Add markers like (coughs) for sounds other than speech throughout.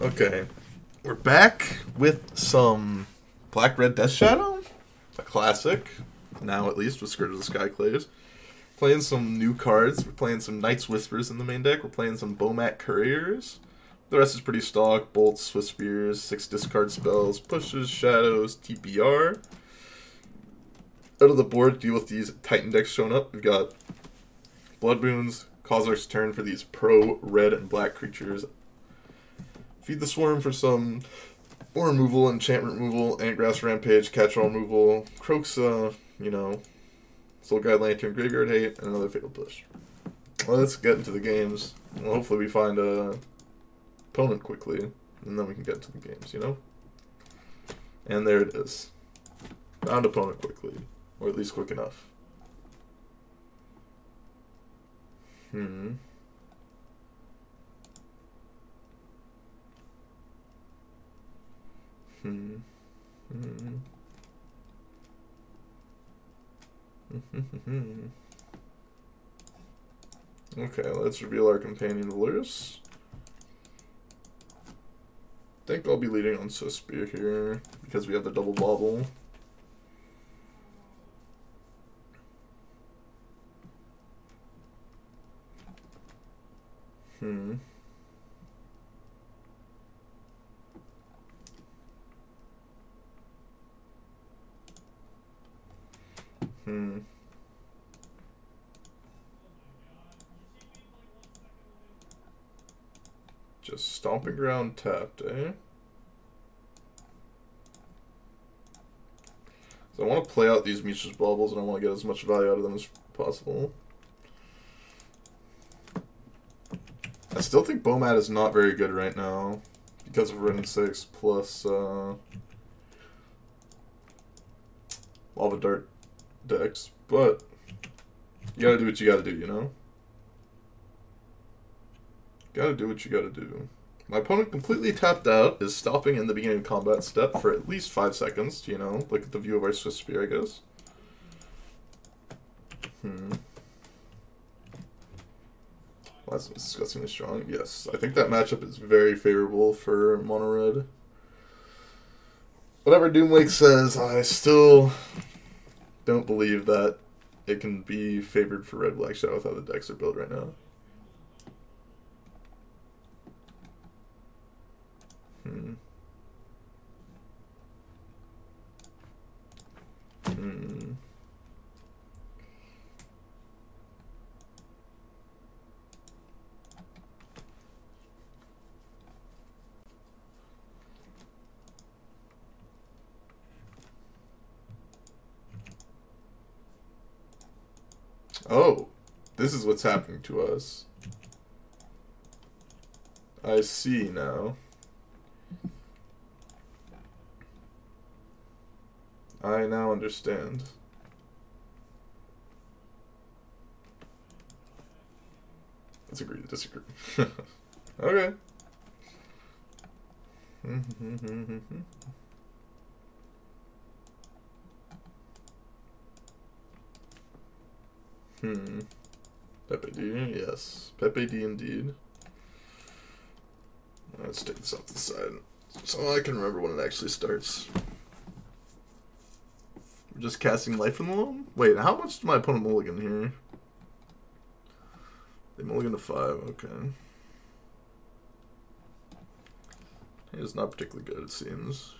Okay. We're back with some Black Red Death Shadow. A classic. Now at least with Scourge of the Skyclaves. Playing some new cards. We're playing some Night's Whispers in the main deck. We're playing some Bomat Couriers. The rest is pretty stock. Bolts, Swift Spears, six discard spells, pushes, shadows, TBR. Out of the board, deal with these Titan decks showing up. We've got Blood Moons, Kozilek's Return for these pro red and black creatures. Feed the Swarm for some more removal, enchantment removal, Angrath's Rampage, Catch-all removal, Kroxa, you know, Soul Guide Lantern, Graveyard Hate, and another Fatal Push. Let's get into the games. Well, hopefully we find a opponent quickly, and then we can get to the games, you know? And there it is. Found opponent quickly, or at least quick enough. Hmm. Hmm. (laughs) Okay, let's reveal our companion Valerius. I think I'll be leading on Suspia here because we have the double Bauble. Hmm. Hmm. Just stomping ground tapped, eh? So I want to play out these Mishra's Baubles and I want to get as much value out of them as possible. I still think Bomat is not very good right now because of running 6 plus uh, Lava Dart decks, but you gotta do what you gotta do, you know? Gotta do what you gotta do. My opponent completely tapped out, is stopping in the beginning of combat step for at least 5 seconds, you know? Look at the view of our Swiftspear, I guess. Hmm. Well, that's disgustingly strong. Yes, I think that matchup is very favorable for Mono Red. Whatever Doomlake says, I still don't believe that it can be favored for Red Black Shadow with how the decks are built right now. Hmm. Hmm. Oh, this is what's happening to us. I see now. I now understand. Let's agree to disagree. (laughs) okay. (laughs) Hmm. Pepe D, yes. Pepe D indeed. Let's take this off the side. So I can remember when it actually starts. We're just casting Life in the Loam? Wait, how much did my opponent mulligan here? They mulligan to 5, okay. It's not particularly good, it seems.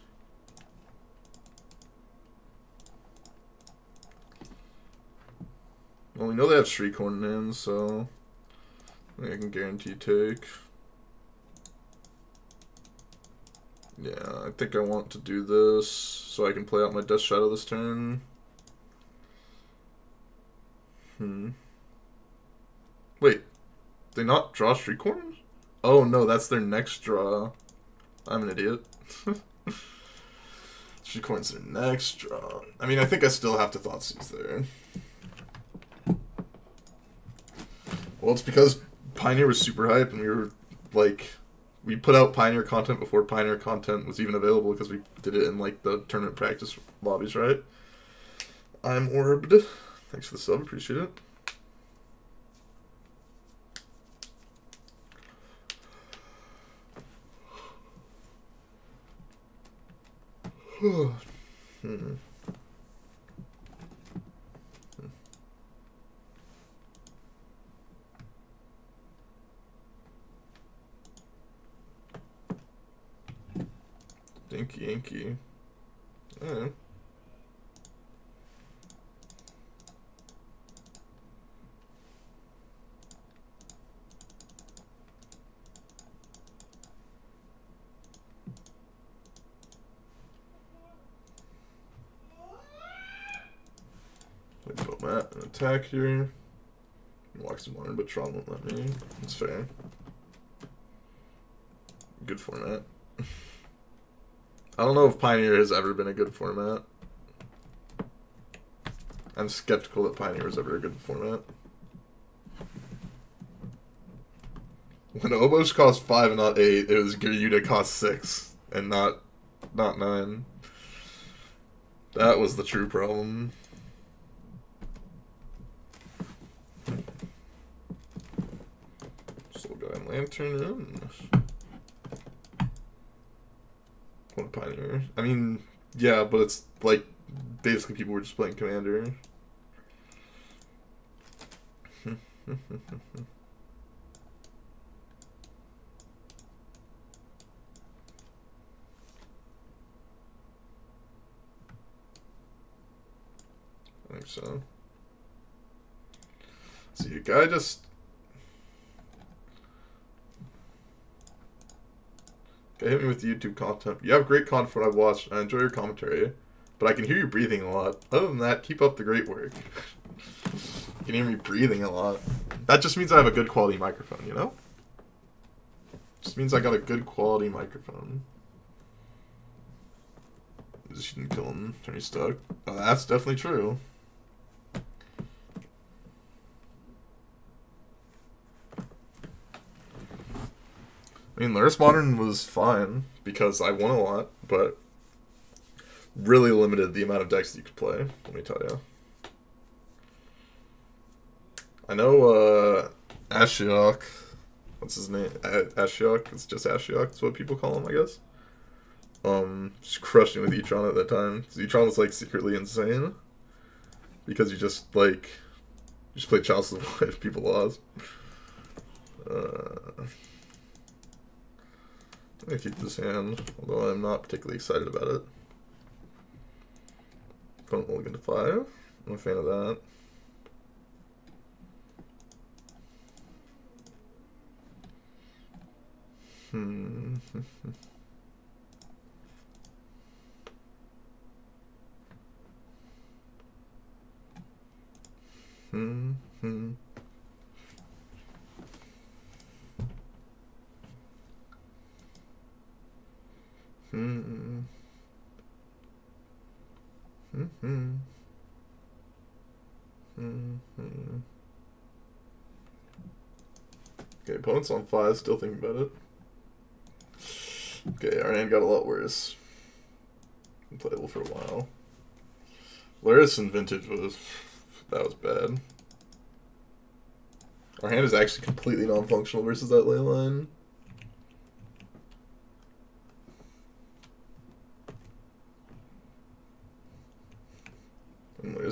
Well, we know they have Shriekhorn in, so I can guarantee take. Yeah, I think I want to do this so I can play out my Death Shadow this turn. Hmm. Wait, they not draw Shriekhorn? Oh no, that's their next draw. I'm an idiot. (laughs) Shriekhorn's their next draw. I mean, I think I still have to Thoughtseize there. Well, it's because Pioneer was super hype, and we were like, we put out Pioneer content before Pioneer content was even available because we did it in like the tournament practice lobbies, right? I'm orbed. Thanks for the sub, appreciate it. (sighs) hmm. Dinky Inky. Yeah. Put Matt an attack here. Walks one, but Tron won't let me. That's fair. Good format. (laughs) I don't know if Pioneer has ever been a good format. I'm skeptical that Pioneer was ever a good format. When Obosh cost five and not eight, it was Gyruda cost six and not not nine. That was the true problem. Soul Guide Lantern in. Pioneer? I mean, yeah, but it's like basically people were just playing Commander. (laughs) I think so. See, a guy just. Okay, hit me with the YouTube content. You have great content I've watched. I enjoy your commentary, but I can hear you breathing a lot. Other than that, keep up the great work. you can hear me breathing a lot. That just means I have a good quality microphone, you know? Just means I got a good quality microphone. Just didn't kill him. Turn you stuck. Oh, uh, that's definitely true. I mean, Lurrus Modern was fine because I won a lot, but really limited the amount of decks that you could play. Let me tell you. I know uh, Ashiok. What's his name? Ashiok. It's just Ashiok. That's what people call him, I guess. Um, just crushing with Etron at that time. Etron was like secretly insane because you just like you just play Chalice of (laughs) Life. People lost. Uh, Gonna keep this hand, although I'm not particularly excited about it. Opponent mulligan to five. I'm a fan of that. Hmm. (laughs) hmm. Hmm. Hmm. Hmm. Okay, opponent's on five, still thinking about it. Okay, our hand got a lot worse. Playable for a while. And Vintage was... that was bad. Our hand is actually completely non-functional versus that Leyline.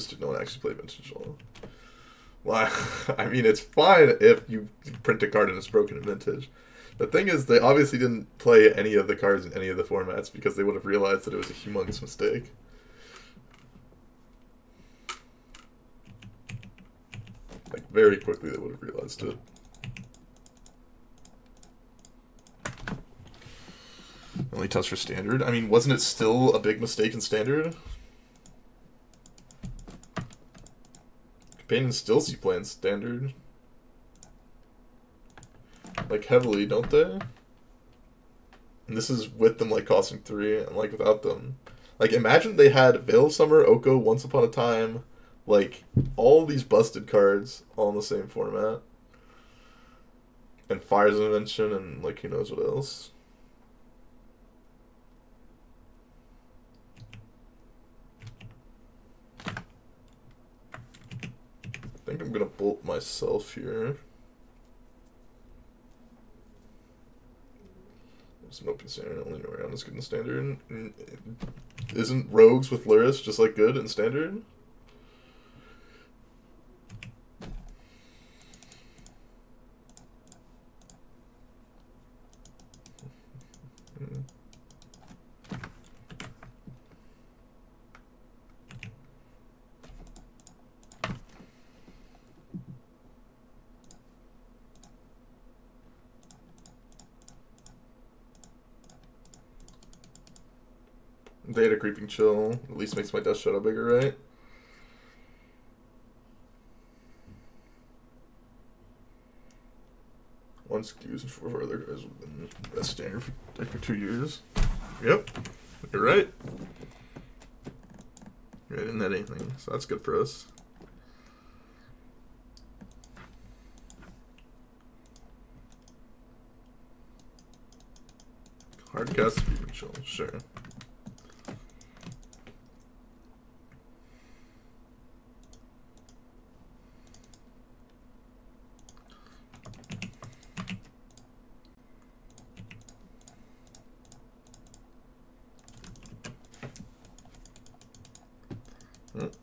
Did no one actually play Vintage Law. Well, (laughs) I mean, it's fine if you print a card and it's broken in Vintage. The thing is, they obviously didn't play any of the cards in any of the formats because they would have realized that it was a humongous mistake. Like, very quickly they would have realized it. Only touch for standard. I mean, wasn't it still a big mistake in standard? Companions still see play in standard. Like heavily, don't they? And this is with them like costing three and like without them. Like imagine they had Veil Summer, Oko, Once Upon a Time, like all these busted cards all in the same format. And Fire's Invention and like who knows what else. Think I'm gonna bolt myself here. There's an open standard. Only around is good in standard. Isn't rogues with Lurrus just like good in standard? A creeping chill. At least makes my death shadow bigger, right? One skews and four other guys have been best standard for, for two years. Yep, you're right. I didn't net anything, so that's good for us. Hard cast creeping chill, sure.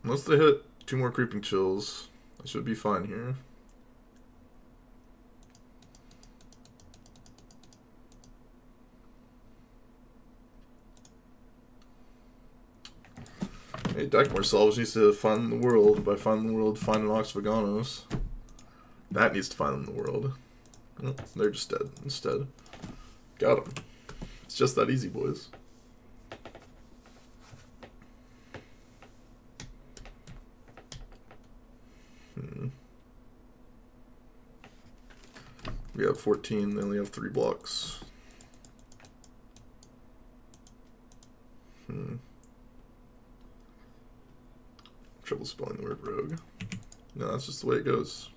Unless they hit two more creeping chills, I should be fine here. Hey, Dagmar Solves needs to find the world. By finding the world, find an Ox Vaganos. That needs to find them the world. Oh, they're just dead instead. Got them. It's just that easy, boys. Hmm. Have 14, they only have three blocks. Hmm. Trouble spelling the word rogue. No, that's just the way it goes.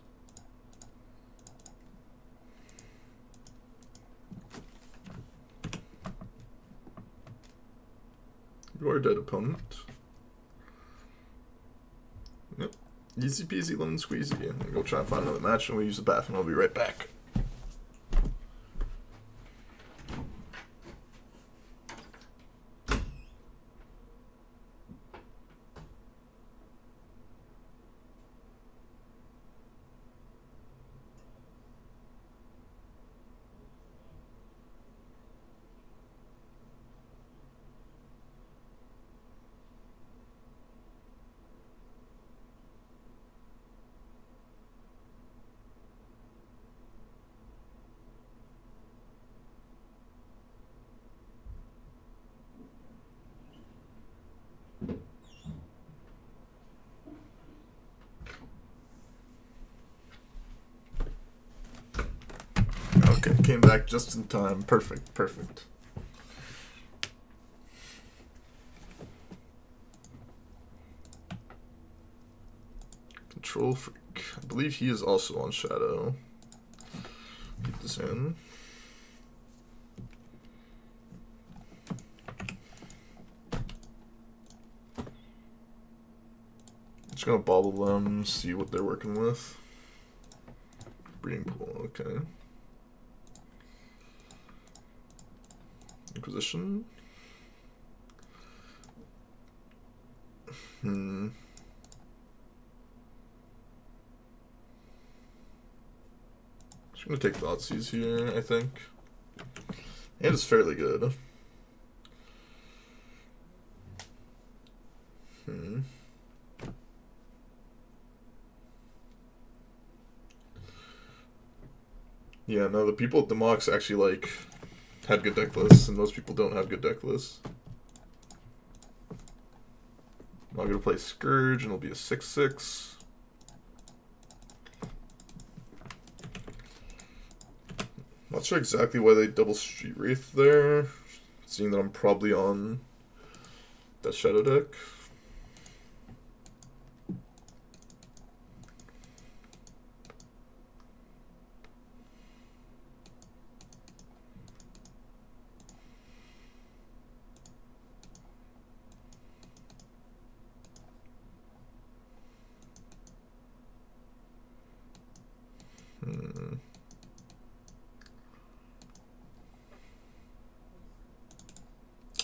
You are a dead, opponent. Yep. Easy peasy lemon squeezy. I'm gonna go try and find another match and we'll use the bathroom. I'll be right back. Okay, just in time. Perfect, perfect. Control freak. I believe he is also on shadow. Keep this in. Just gonna bobble them, see what they're working with. Breeding pool, okay. Inquisition. Hmm. Just gonna take Thoughtseize here, I think. And it's fairly good. Hmm. Yeah, no, the people at the mocks actually like had good deck lists, and most people don't have good deck lists. I'm gonna play Scourge, and it'll be a 6-6. Not sure exactly why they double Street Wraith there, seeing that I'm probably on that Shadow deck. Hmm.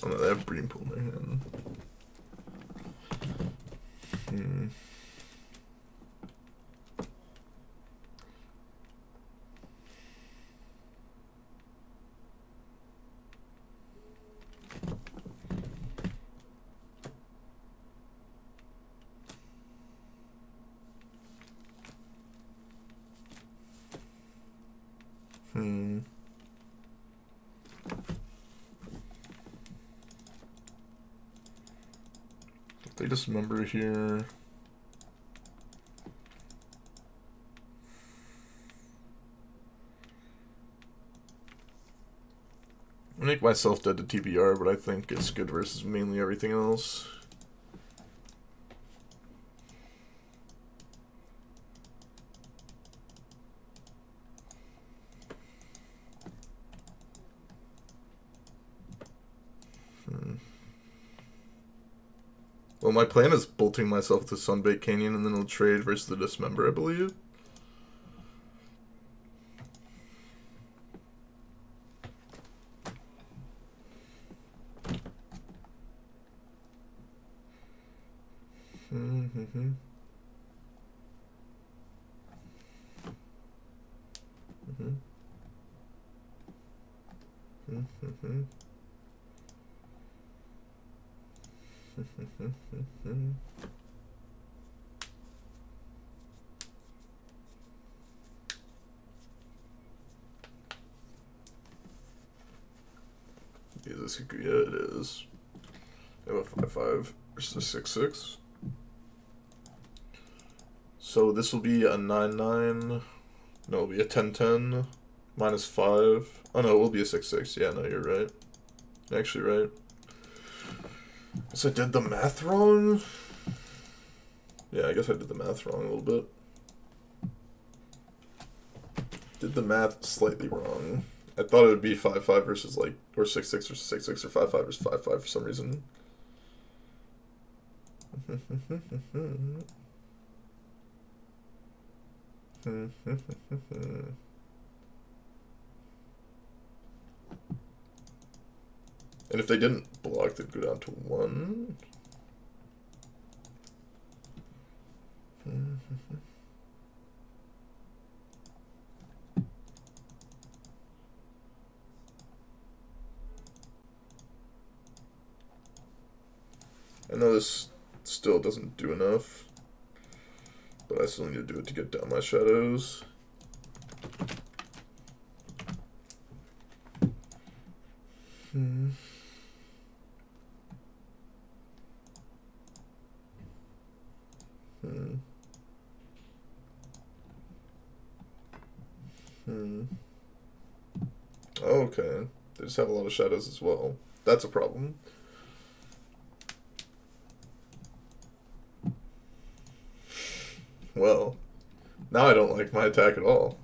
Oh no, they have Breeding Pool in their hand. Hmm. They dismember here. I make myself dead to TBR, but I think it's good versus mainly everything else. My plan is bolting myself to Sunbaked Canyon and then I'll trade versus the Dismember, I believe. Mm-hmm. Mm-hmm. Mm-hmm. Yeah, yeah, it is. I have a five five versus a six six. So this will be a nine nine. No, it'll be a ten ten minus five. Oh no, it will be a six six. Yeah, no, you're right. Actually, right. So I did the math wrong. Yeah, I guess I did the math wrong a little bit. Did the math slightly wrong. I thought it would be 5 5 versus like, or 6 6 or 6 6 or 5 5 versus 5 5 for some reason. And if they didn't block, they'd go down to one. I know this still doesn't do enough, but I still need to do it to get down my shadows. Hmm. Hmm. Hmm. Okay. They just have a lot of shadows as well. That's a problem. Well, now I don't like my attack at all.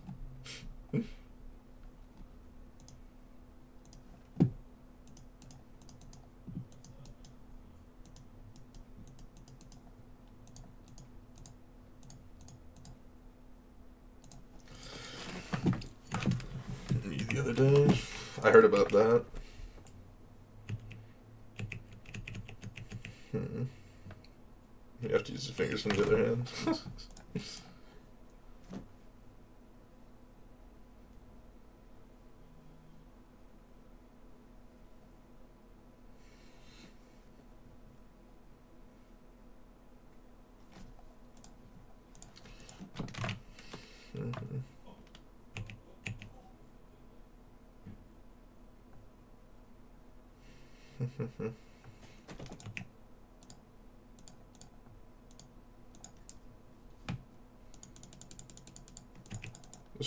the other day. I heard about that. Hmm. You have to use your fingers from the other hand. (laughs) mm-hmm.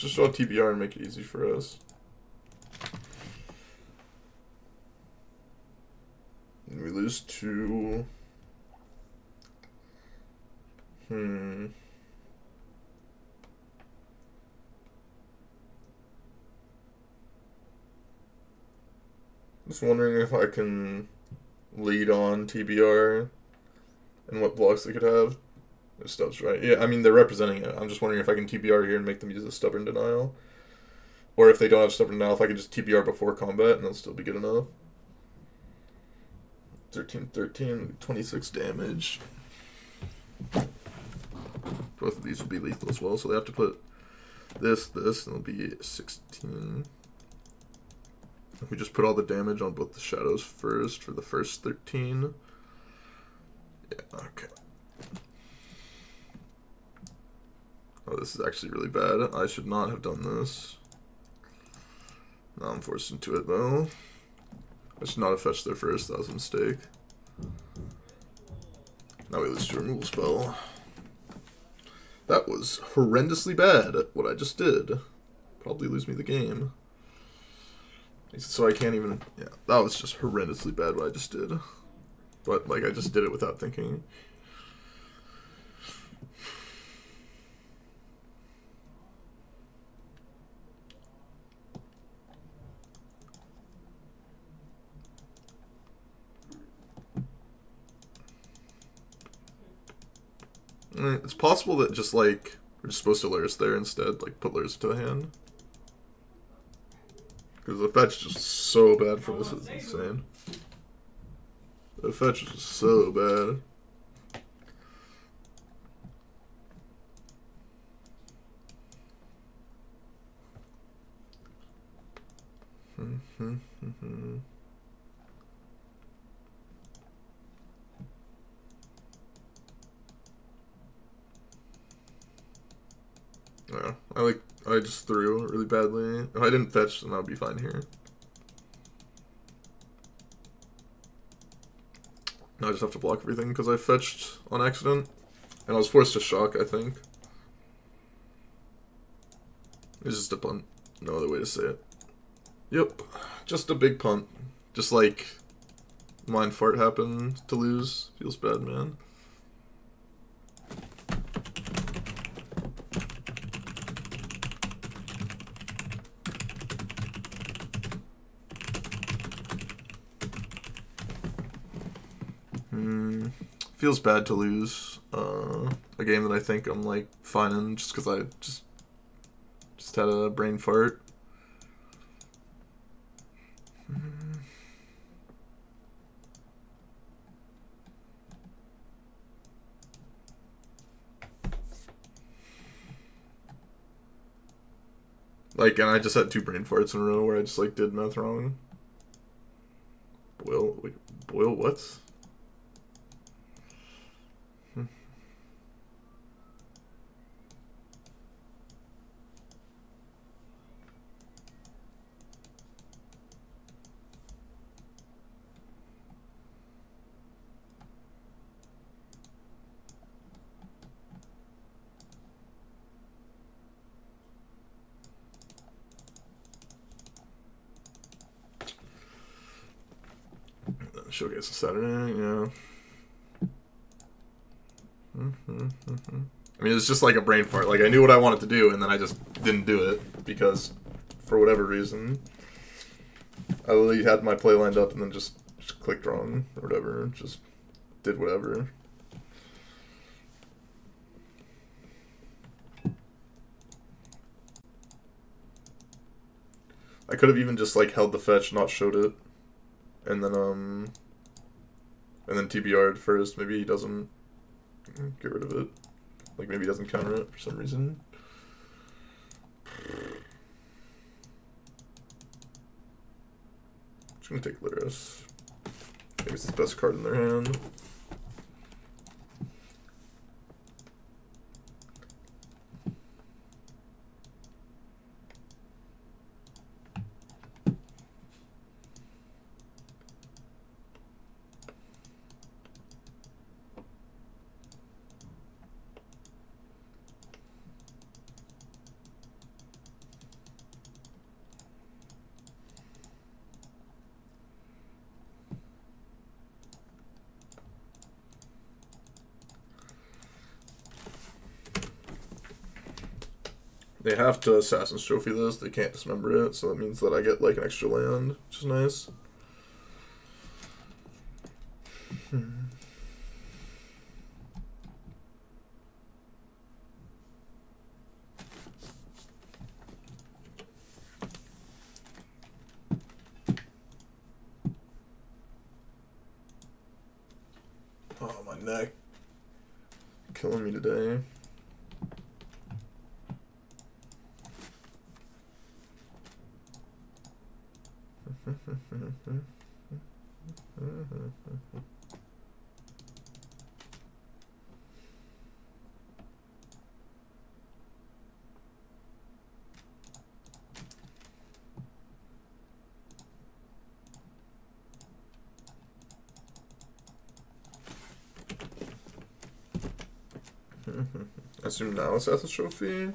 Let's just draw TBR and make it easy for us. And we lose two. Hmm. Just wondering if I can lead on TBR and what blocks they could have. Stubbs, right? Yeah, I mean, they're representing it. I'm just wondering if I can TBR here and make them use a Stubborn Denial. Or if they don't have Stubborn Denial, if I can just TBR before combat and they'll still be good enough. 13, 13, 26 damage. Both of these will be lethal as well, so they have to put this, this, and it'll be 16. We just put all the damage on both the shadows first for the first 13. Yeah, okay. Oh, this is actually really bad. I should not have done this. Now I'm forced into it, though. I should not have fetched there first. That was a mistake. Now we lose to removal spell. That was horrendously bad, what I just did. Probably lose me the game. So I can't even... Yeah, that was just horrendously bad what I just did. But, like, I just did it without thinking. It's possible that just like we're just supposed to Lurrus there instead, like put Lurrus to the hand. Because the fetch is just so bad for this, it's insane. The fetch is so bad. Hmm, hmm, hmm, Yeah, I like I just threw really badly. If I didn't fetch, then I'd be fine here. Now I just have to block everything because I fetched on accident. And I was forced to shock, I think. It's just a punt. No other way to say it. Yep. Just a big punt. Just like mind fart happened to lose. Feels bad, man. Feels bad to lose uh, a game that I think I'm like fine in just because I just just had a brain fart. Like, and I just had two brain farts in a row where I just like did math wrong. Boil, wait, boil what? Saturday, yeah. Mm-hmm, mm-hmm. I mean, it's just like a brain fart. Like, I knew what I wanted to do, and then I just didn't do it because, for whatever reason, I literally had my play lined up and then just, just clicked wrong or whatever. Just did whatever. I could have even just like held the fetch, not showed it, and then um, and then TBR at first. Maybe he doesn't get rid of it. Like maybe he doesn't counter it for some reason. Just gonna take Lurrus. Maybe it's the best card in their hand. They have to Assassin's Trophy this. They can't dismember it, so that means that I get like an extra land, which is nice. Hmm. neck. Killing me today. I assume now it's Assassin's Trophy.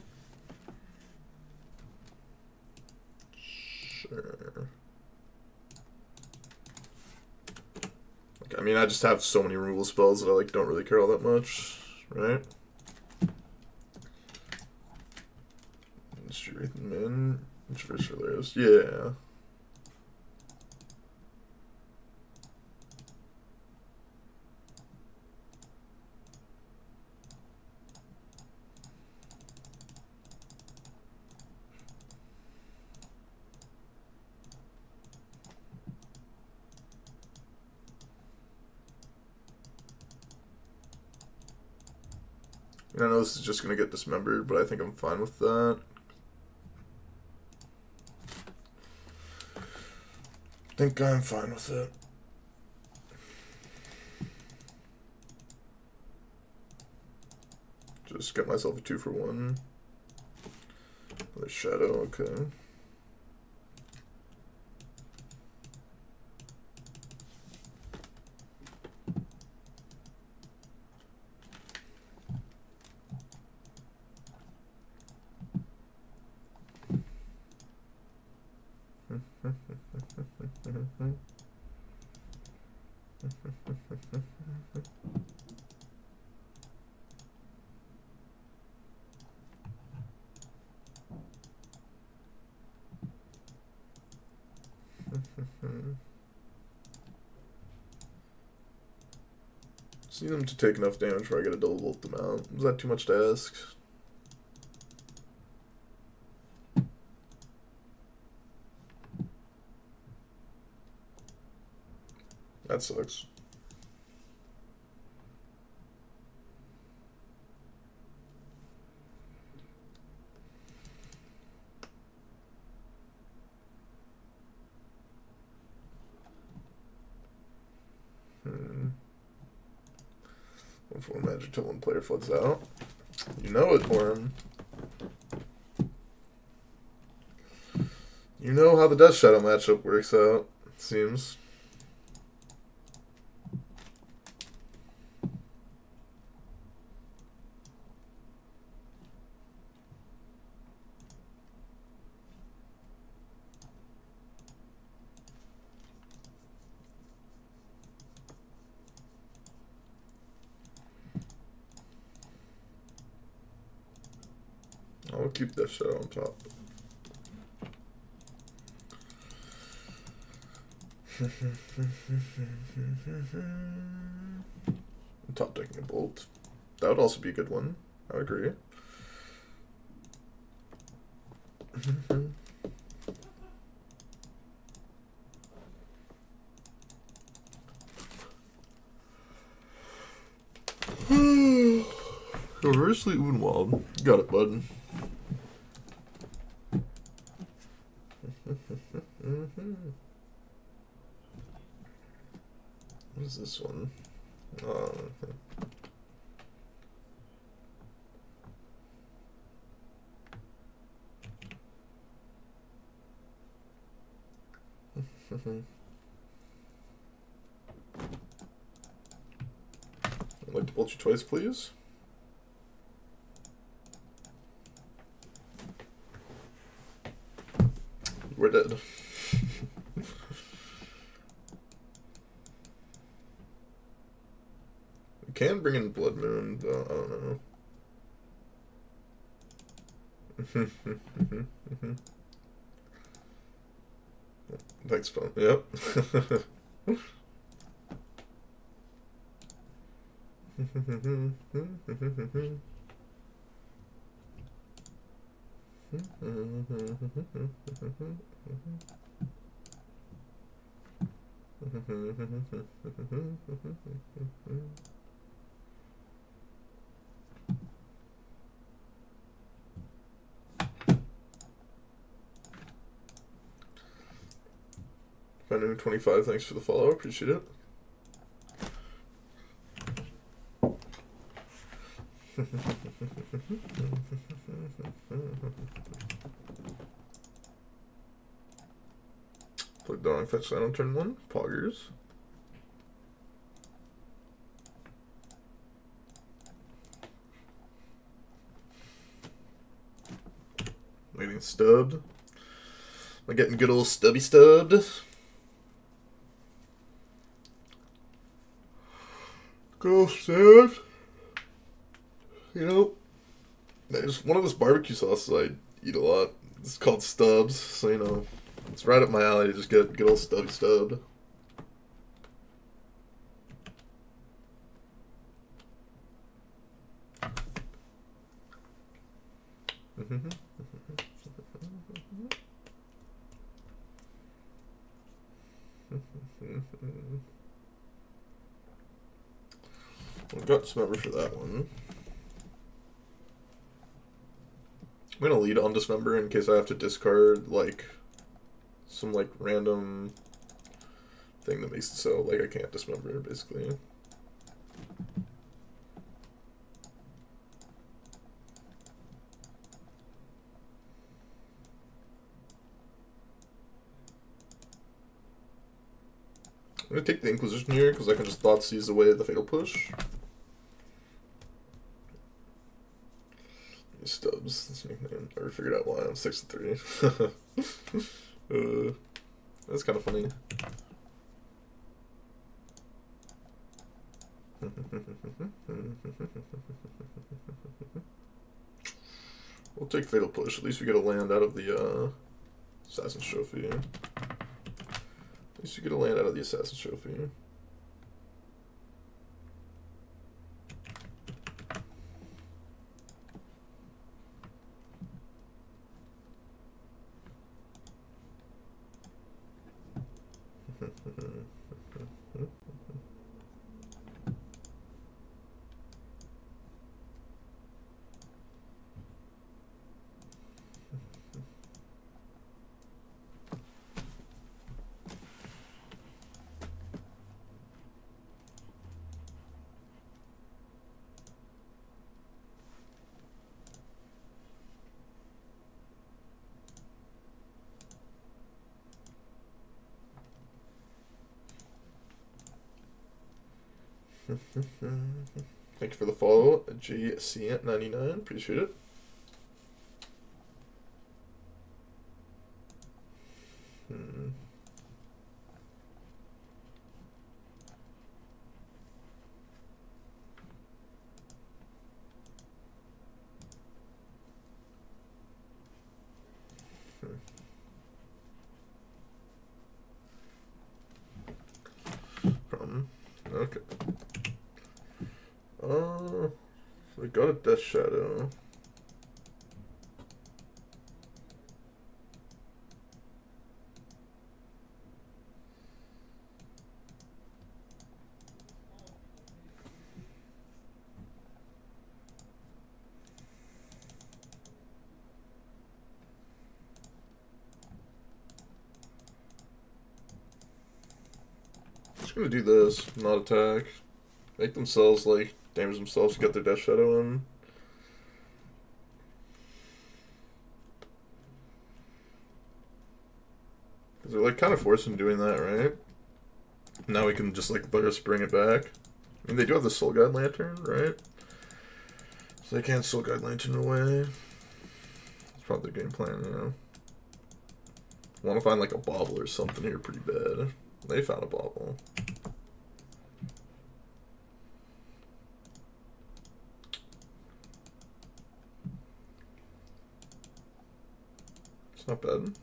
Sure. Like, I mean, I just have so many removal spells that I like don't really care all that much, right? Man, Traverse Yeah. I know this is just going to get dismembered, but I think I'm fine with that. I think I'm fine with it. Just get myself a two for one. The shadow, okay. Need them to take enough damage where I get a double bolt them out. Is that too much to ask? That sucks. Hmm. One for magic floods out. You know it, Worm. You know how the Death Shadow matchup works out, it seems. Shit on top. (laughs) top taking a bolt. That would also be a good one. I agree. (laughs) Reversely Unwald. Got it, bud. what is this one? I'd um, (laughs) like to bolt you twice, please. We're dead. we can bring in Blood Moon, but I don't know. (laughs) Thanks, phone. Yep. (laughs) Brandon twenty five. Thanks for the follow. Appreciate it. Played the wrong fetch line on turn one. Poggers. Waiting stubbed. Am I getting good old stubby stubbed? Go stubbed. You know, there's one of those barbecue sauces I eat a lot. It's called Stubbs, so you know, it's right up my alley to just get good old stubby stubbed. We got dismember for that one. I'm gonna lead on dismember in case I have to discard like some like random thing that makes it so like I can't dismember basically. I'm gonna take the Inquisition here because I can just Thoughtseize away the Fatal Push. Stubbs, that's nickname. I already six and three. (laughs) uh, that's kind of funny. (laughs) we'll take Fatal Push. At least we get a land out of the uh, Assassin's Trophy. At least we get a land out of the Assassin's Trophy. Mm-hmm. Thank you for the follow, GC99. Appreciate it. Hmm. Problem. Okay. Uh, we got a Death Shadow. Just gonna do this, not attack. Make themselves like damage themselves to get their Death Shadow in. Cause they're like kind of forced forcing doing that, right? Now we can just like let us bring it back. I mean, they do have the Soul Guide Lantern, right? So they can't Soul Guide Lantern away. It's probably the game plan, you know. Want to find like a bauble or something here pretty bad. They found a bauble. Not bad.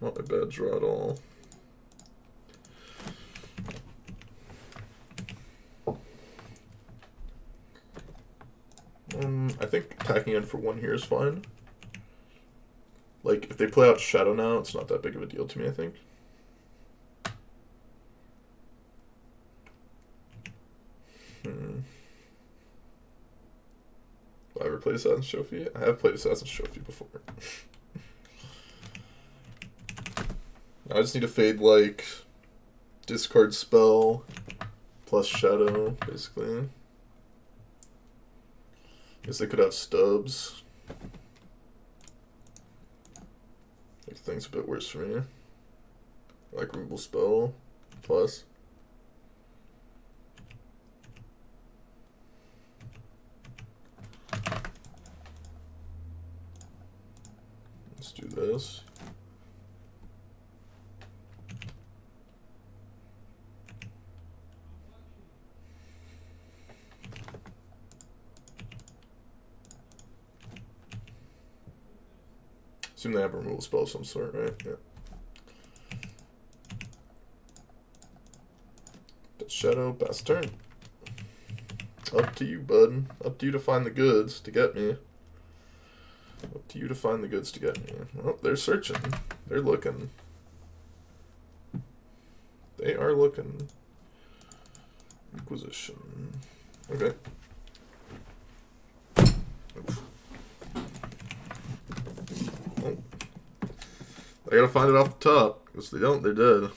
Not a bad draw at all. Um, I think attacking in for one here is fine. Like, if they play out Shadow now, it's not that big of a deal to me, I think. Hmm. Have I ever played Assassin's Trophy? I have played Assassin's Trophy before. (laughs) I just need to fade like discard spell plus shadow, basically. Guess they could have stubs. Make things a bit worse for me. Like removal spell plus. Let's do this. Assume they have a removal spell of some sort, right? Yeah. Shadow, best turn. Up to you, bud. Up to you to find the goods to get me. Up to you to find the goods to get me. Well, they're searching. They're looking. They are looking. Inquisition. Okay. Oh. I gotta find it off the top. Because they don't, they're dead.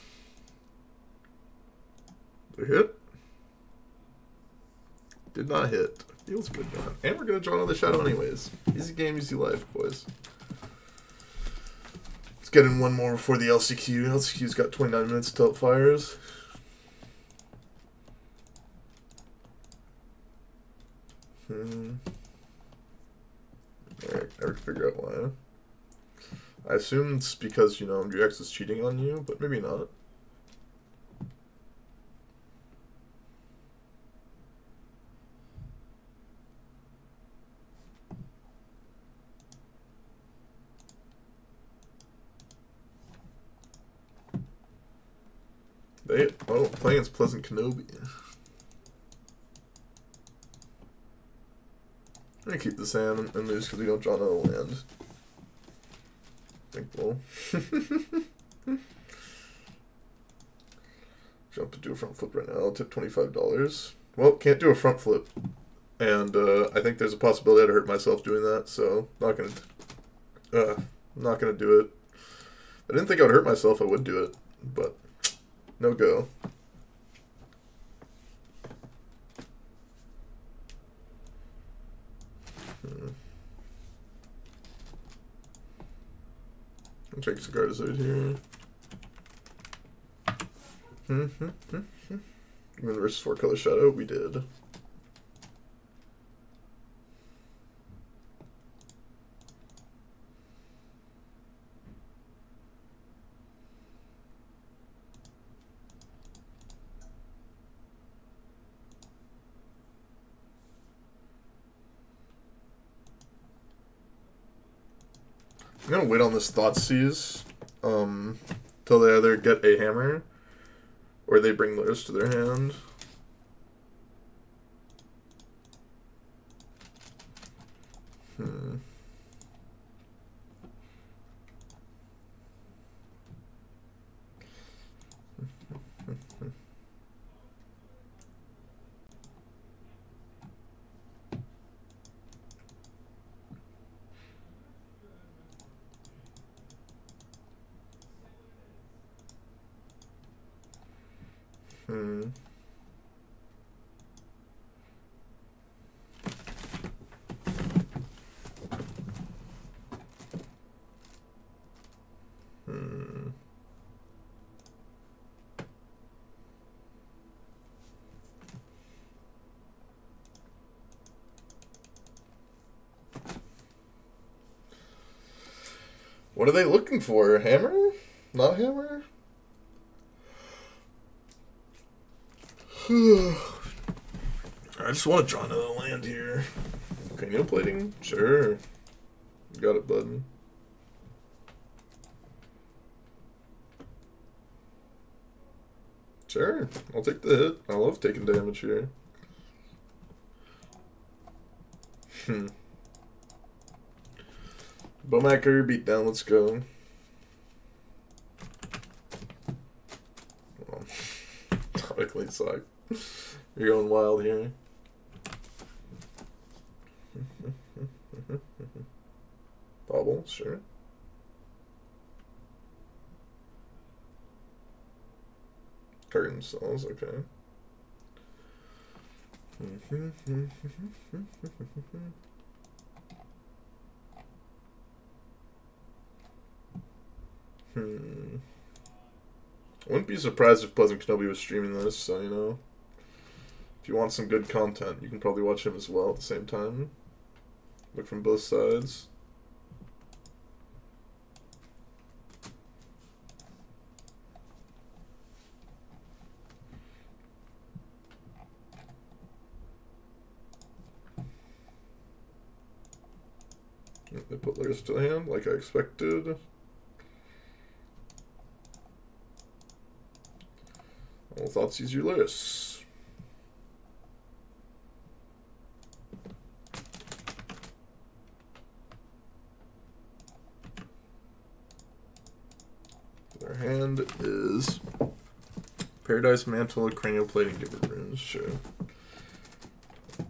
They hit. Did not hit. Feels good, man. And we're gonna draw another shadow anyways. Easy game, easy life, boys. Let's get in one more before the LCQ. LCQ's got 29 minutes till it fires. Hmm. Alright, I would figure out why. I assume it's because, you know, your ex is cheating on you, but maybe not. They oh playing against Pleasant Kenobi. I'm gonna keep this hand and lose because we don't draw another land. Think we'll (laughs) jump to do a front flip right now. I'll tip twenty five dollars. Well, can't do a front flip, and uh, I think there's a possibility I'd hurt myself doing that. So not gonna, uh, not gonna do it. I didn't think I would hurt myself. I would do it, but. No go. Hmm. I'll check cigars out here. Hmm, hmm, hmm, versus four color shadow, we did. Wait on this Thoughtseize um, till they either get a hammer or they bring theirs to their hand. Hmm. Hmm. What are they looking for? Hammer? Not hammer? (sighs) I just want to draw another land here. Cranial plating? Sure. Got it, button. Sure. I'll take the hit. I love taking damage here. Hmm. Bowmaker beat down, let's go. Well, (laughs) topically suck. You're going wild here. Bauble, sure. Target themselves, okay. (laughs) hmm. I wouldn't be surprised if Pleasant Kenobi was streaming this, so you know. If you want some good content, you can probably watch him as well at the same time. Look from both sides. They put layers to the hand like I expected. Thoughts use your list. Their hand is Paradise Mantle, Cranial Plating, Giver Runes, sure.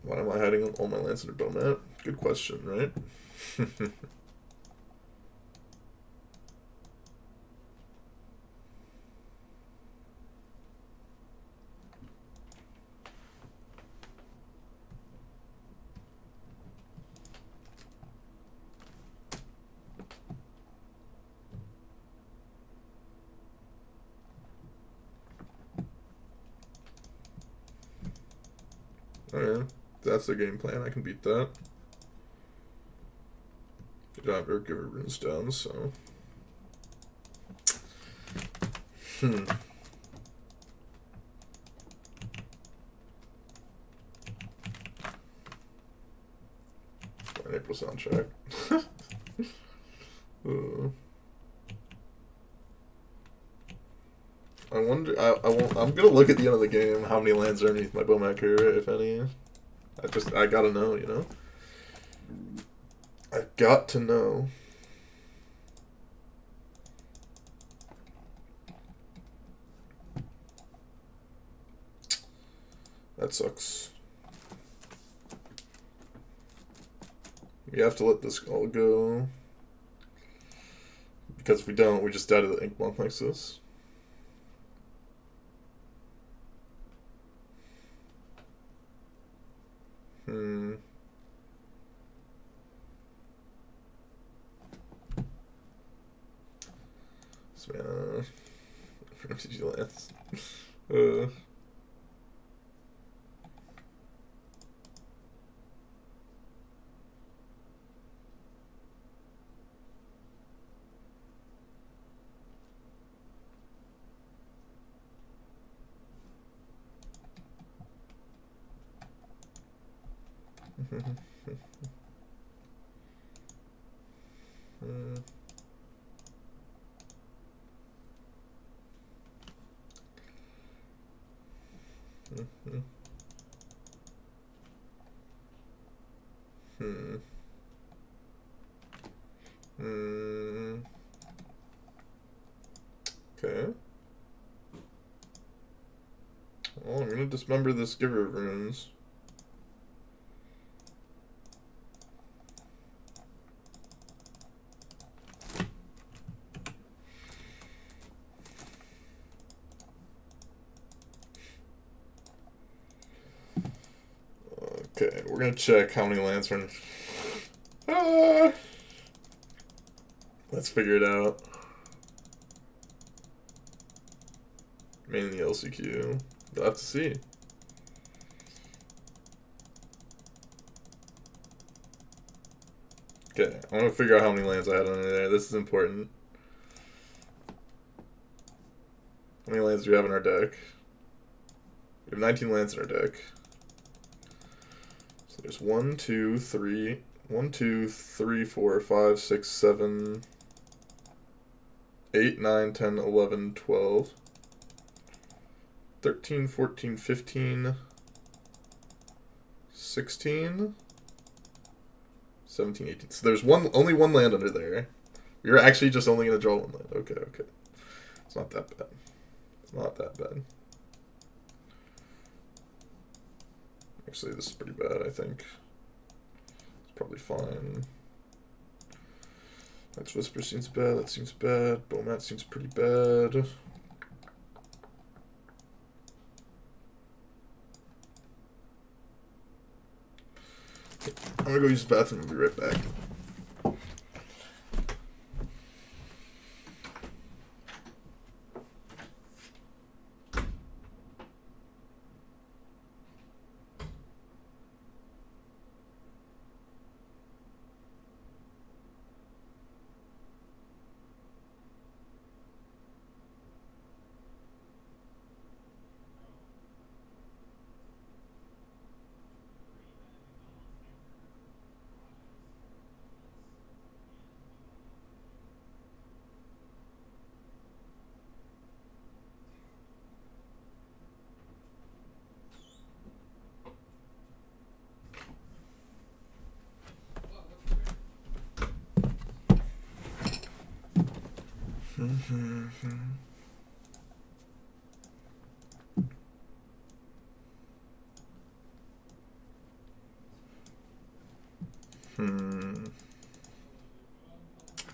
Why am I hiding all my lands under Bomat? Good question, right? (laughs) Alright, that's the game plan. I can beat that. Good job, Eric. Giver of Runes down, so. Hmm. An April soundtrack. uh. (laughs) I wonder. I, I won't, I'm gonna look at the end of the game. How many lands are underneath my Bomat if any? I just I gotta know, you know. I've got to know. That sucks. We have to let this all go. Because if we don't, we just die to the Inkmoth like this. Hmm. Savannah. Vigilance. uh. Hmm. Hmm. Okay. Dismember this giver runes. Okay, we're gonna check how many in. Ah! Let's figure it out. Mainly LCQ. We'll have to see. Okay, I want to figure out how many lands I had under there. This is important. How many lands do we have in our deck? We have 19 lands in our deck. So there's one, two, three, one, two, three, four, five, six, seven, eight, nine, ten, eleven, twelve, thirteen, fourteen, fifteen, sixteen, seventeen, eighteen. So there's one, only one land under there. You're actually just only going to draw one land. Okay, okay. It's not that bad. It's not that bad. Actually, this is pretty bad, I think. It's probably fine. That's Whisper seems bad, that seems bad. Bomat seems pretty bad. I'm gonna go use the bathroom and be right back. Hmm.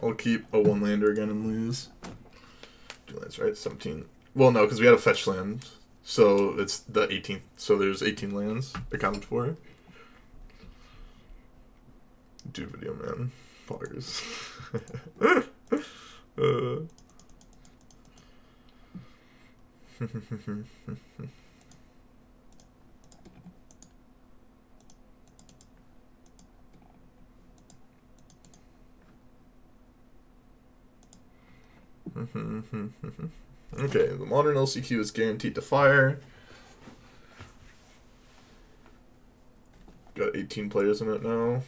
I'll keep a one lander again and lose. Two lands, right? 17. Well, no, because we had a fetch land. So it's the 18th. So there's 18 lands accounted for. Do video, man. Poggers. (laughs) uh. Okay, the modern LCQ is guaranteed to fire. Got 18 players in it now.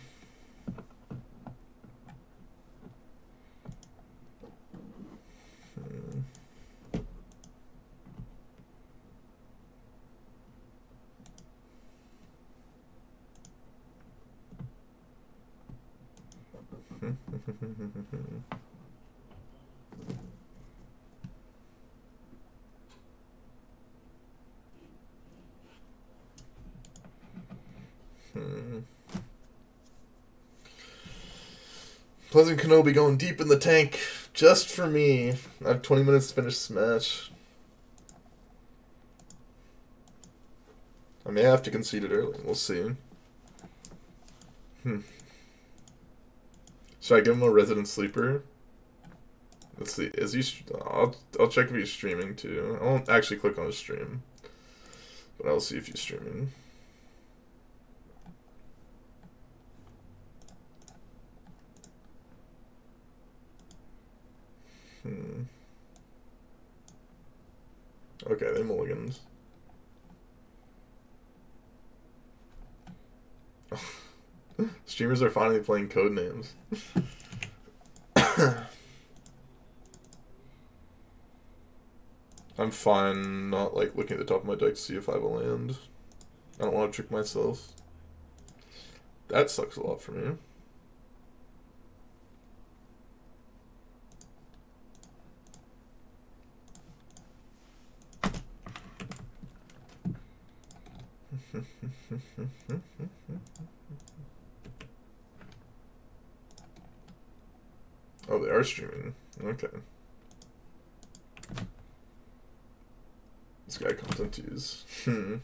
Hmm. Pleasant Kenobi going deep in the tank just for me. I have 20 minutes to finish this match. I may have to concede it early. We'll see. Hmm. Should I give him a resident sleeper? Let's see. Is he? I'll I'll check if he's streaming too. I won't actually click on his stream, but I'll see if he's streaming. Hmm. Okay, they're mulligans. (laughs) Streamers are finally playing code names. (coughs) I'm fine not like looking at the top of my deck to see if I have a land. I don't want to trick myself. That sucks a lot for me. oh, they are streaming. Okay. This guy content to use. Hmm.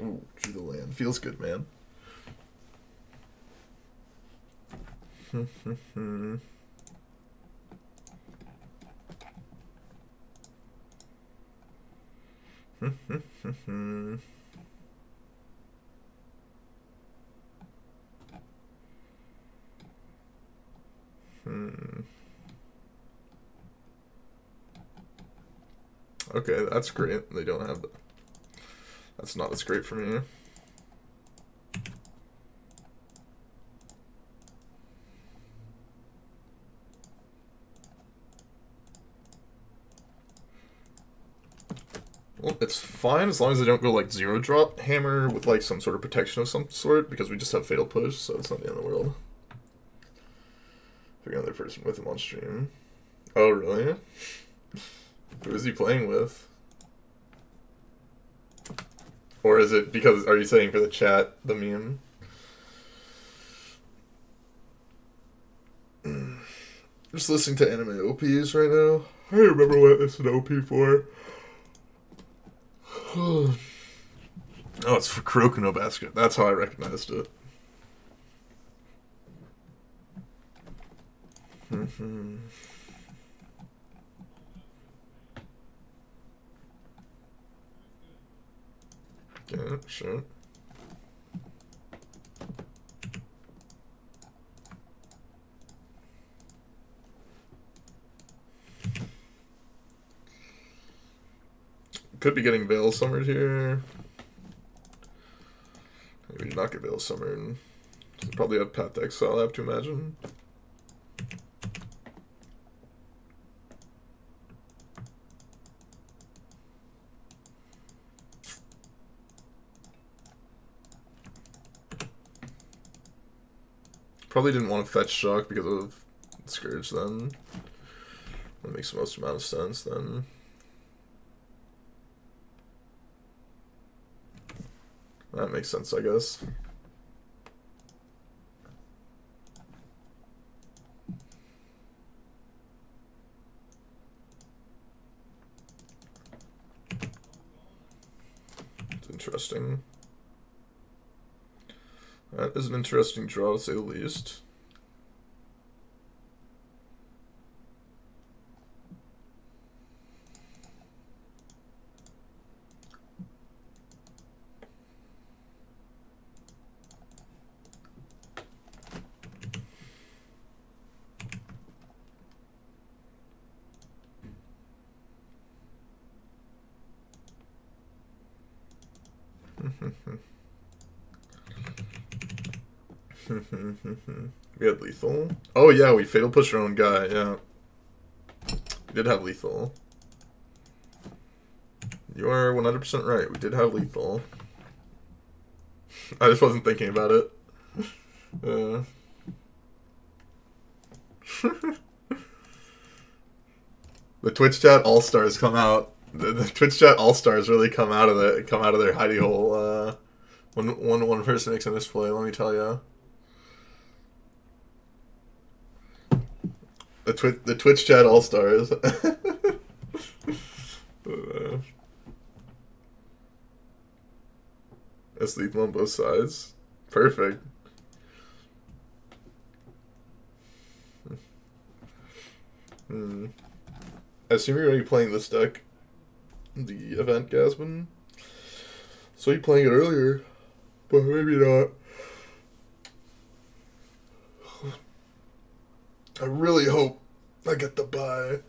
Ooh, drew the land. Feels good, man. Hmm, hmm, hmm. hmm. Okay, that's great. They don't have that. That's not as great for me. Well, it's fine as long as they don't go like zero drop hammer with like some sort of protection of some sort because we just have fatal push, so it's not the end of the world. Pick another person with him on stream. Oh, really? Who is he playing with? Or is it because, are you saying for the chat, the meme? Just listening to anime OPs right now. I remember what this an OP for. (sighs) Oh, it's for Kuroko no Basket. That's how I recognized it. Mm-hmm. Yeah, sure. Could be getting Veil Summered here. Maybe not get Veil Summered. Probably have Path to Exile, I have to imagine. Probably didn't want to fetch Shock because of Scourge then. That makes the most amount of sense then. That makes sense, I guess. It's interesting. That is an interesting draw, to say the least. We had lethal. Oh yeah, we fatal push our own guy. Yeah, we did have lethal. You are one hundred percent right. We did have lethal. I just wasn't thinking about it. (laughs) Uh. (laughs) the Twitch chat all stars come out. The, the, Twitch chat all stars really come out of the come out of their hidey hole. Uh, when one one person makes a misplay, let me tell you. The Twitch the Twitch chat all stars. that's (laughs) lethal on both sides. Perfect. Hmm. I assume you're going to be playing this deck. The event, Gasman. So you playing it earlier, but maybe not. I really hope I get the buy.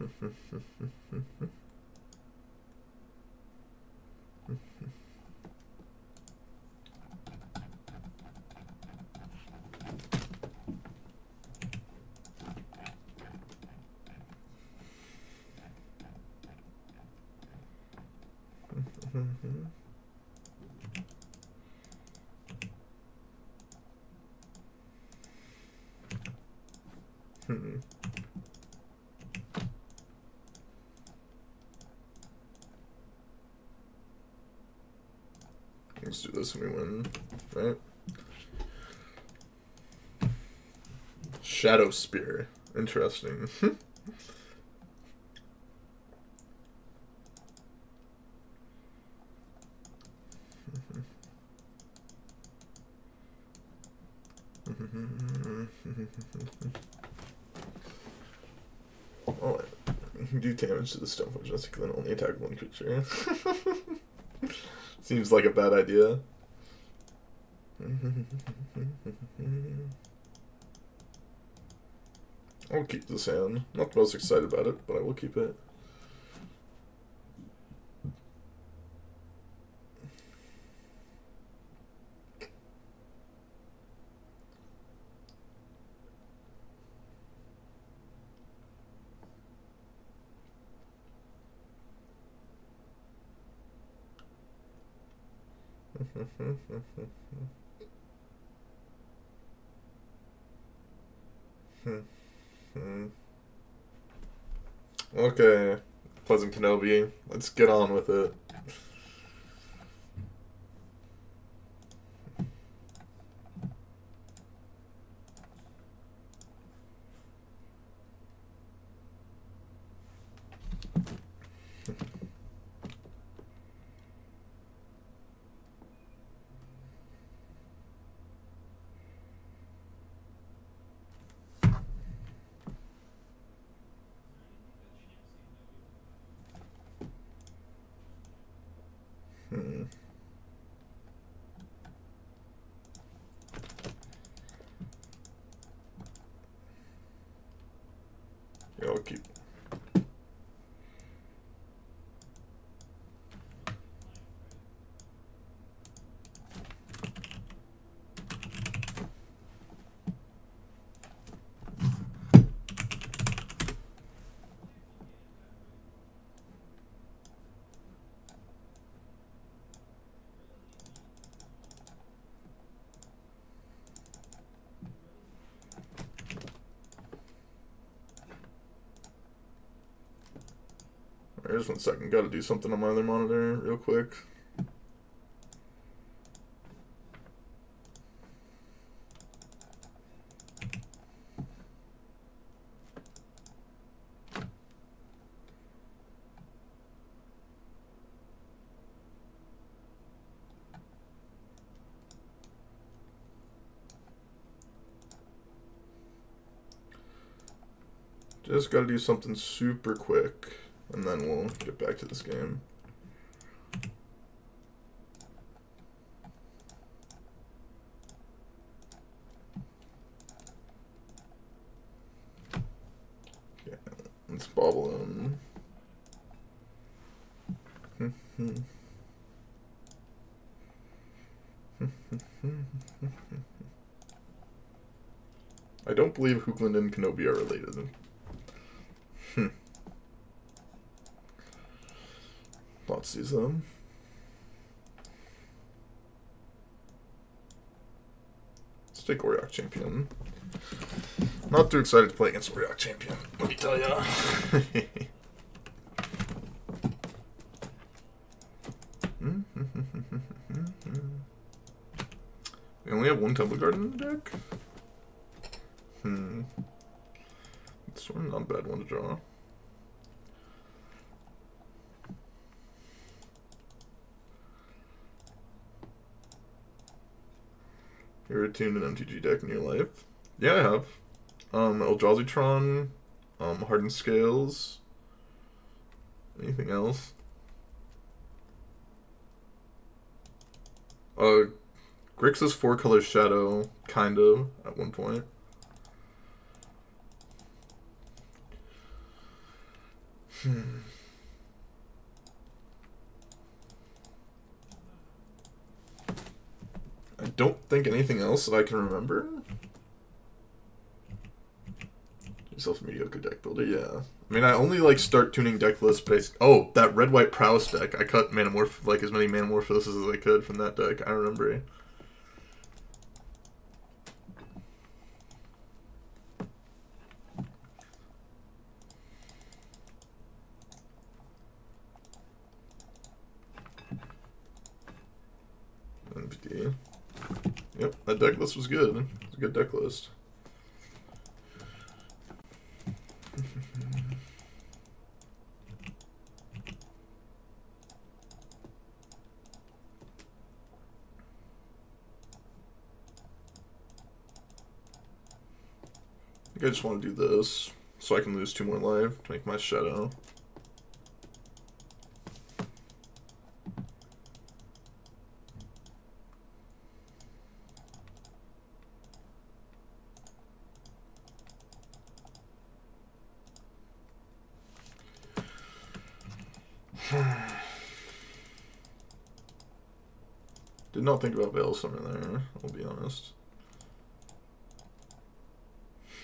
(laughs) Hmm. Let's do this when we win, right? Shadowspear. Interesting. (laughs) oh, do damage to the Stoneforge just then only attack one creature. (laughs) Seems like a bad idea. I'll keep the sand. Not the most excited about it, but I will keep it. Okay, Pleasant Kenobi, let's get on with it. keep. Just one second. Gotta do something on my other monitor real quick. Just gotta do something super quick, and then we'll get back to this game. Let's bobble him. (laughs) I don't believe Hoogland and Kenobi are related. Hmm. Let's see Let's take Auriok Champion. Not too excited to play against Auriok Champion, let me tell ya. (laughs) we only have one Temple Garden in the deck? Hmm. It's not a bad one to draw. Ever tuned an MTG deck in your life? Yeah, I have. Um, Eldrazi um, Hardened Scales. Anything else? Uh, Grixis Four Color Shadow, kind of, at one point. Hmm. Don't think anything else that I can remember. Yourself a mediocre deck builder, yeah. I mean, I only like start tuning deck lists based. Oh, that red white prowess deck. I cut Manamorph like as many Manamorphoses as I could from that deck. I remember. Empty. Yep, that deck list was good. It's a good deck list. I I just want to do this so I can lose two more life to make my shadow. Think about Veil Summer there, I'll be honest.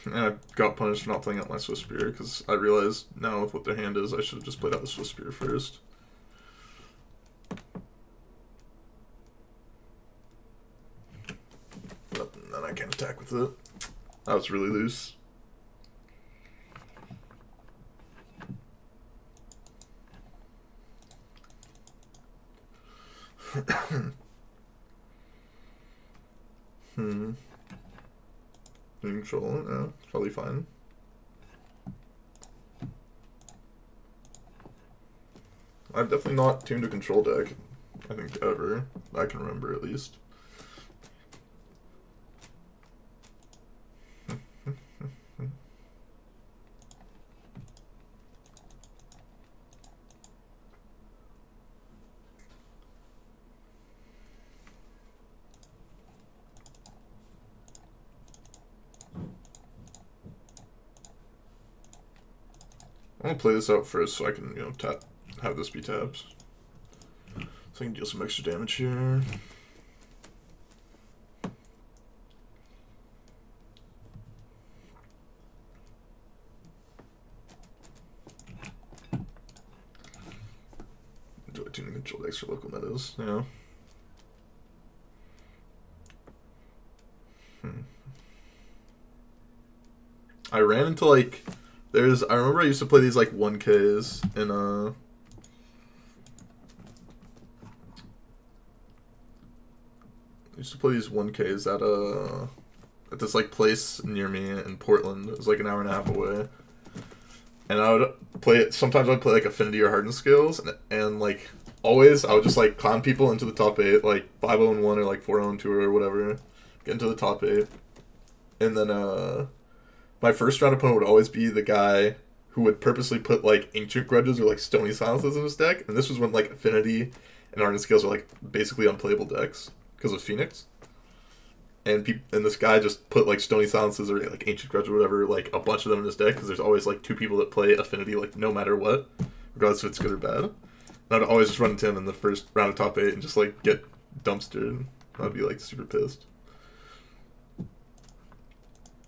And I got punished for not playing out my Swiftspear, because I realized now with what their hand is, I should have just played out the Swiftspear first. But then I can't attack with it. That was really loose. (clears throat) hmm. Control, yeah, probably fine. I've definitely not tuned a control deck, I think, ever. I can remember, at least. Play this out first so I can, you know, tap have this be tabs. So I can deal some extra damage here. Enjoy tuning control for local you know. Hmm. I ran into like there's I remember I used to play these like 1Ks in uh I used to play these 1Ks at uh at this like place near me in Portland. It was like an hour and a half away. And I would play it sometimes I'd play like affinity or Hardened Scales and, and like always I would just like climb people into the top eight, like 5 0 1 or like 4 0 2 or whatever. Get into the top eight. And then uh my first round opponent would always be the guy who would purposely put like ancient grudges or like stony silences in his deck, and this was when like affinity and Hardened Scales were like basically unplayable decks because of Phoenix. And pe- and this guy just put like stony silences or like ancient grudge or whatever, like a bunch of them in his deck because there's always like two people that play affinity like no matter what, regardless if it's good or bad. And I'd always just run into him in the first round of top eight and just like get dumpstered. I'd be like super pissed.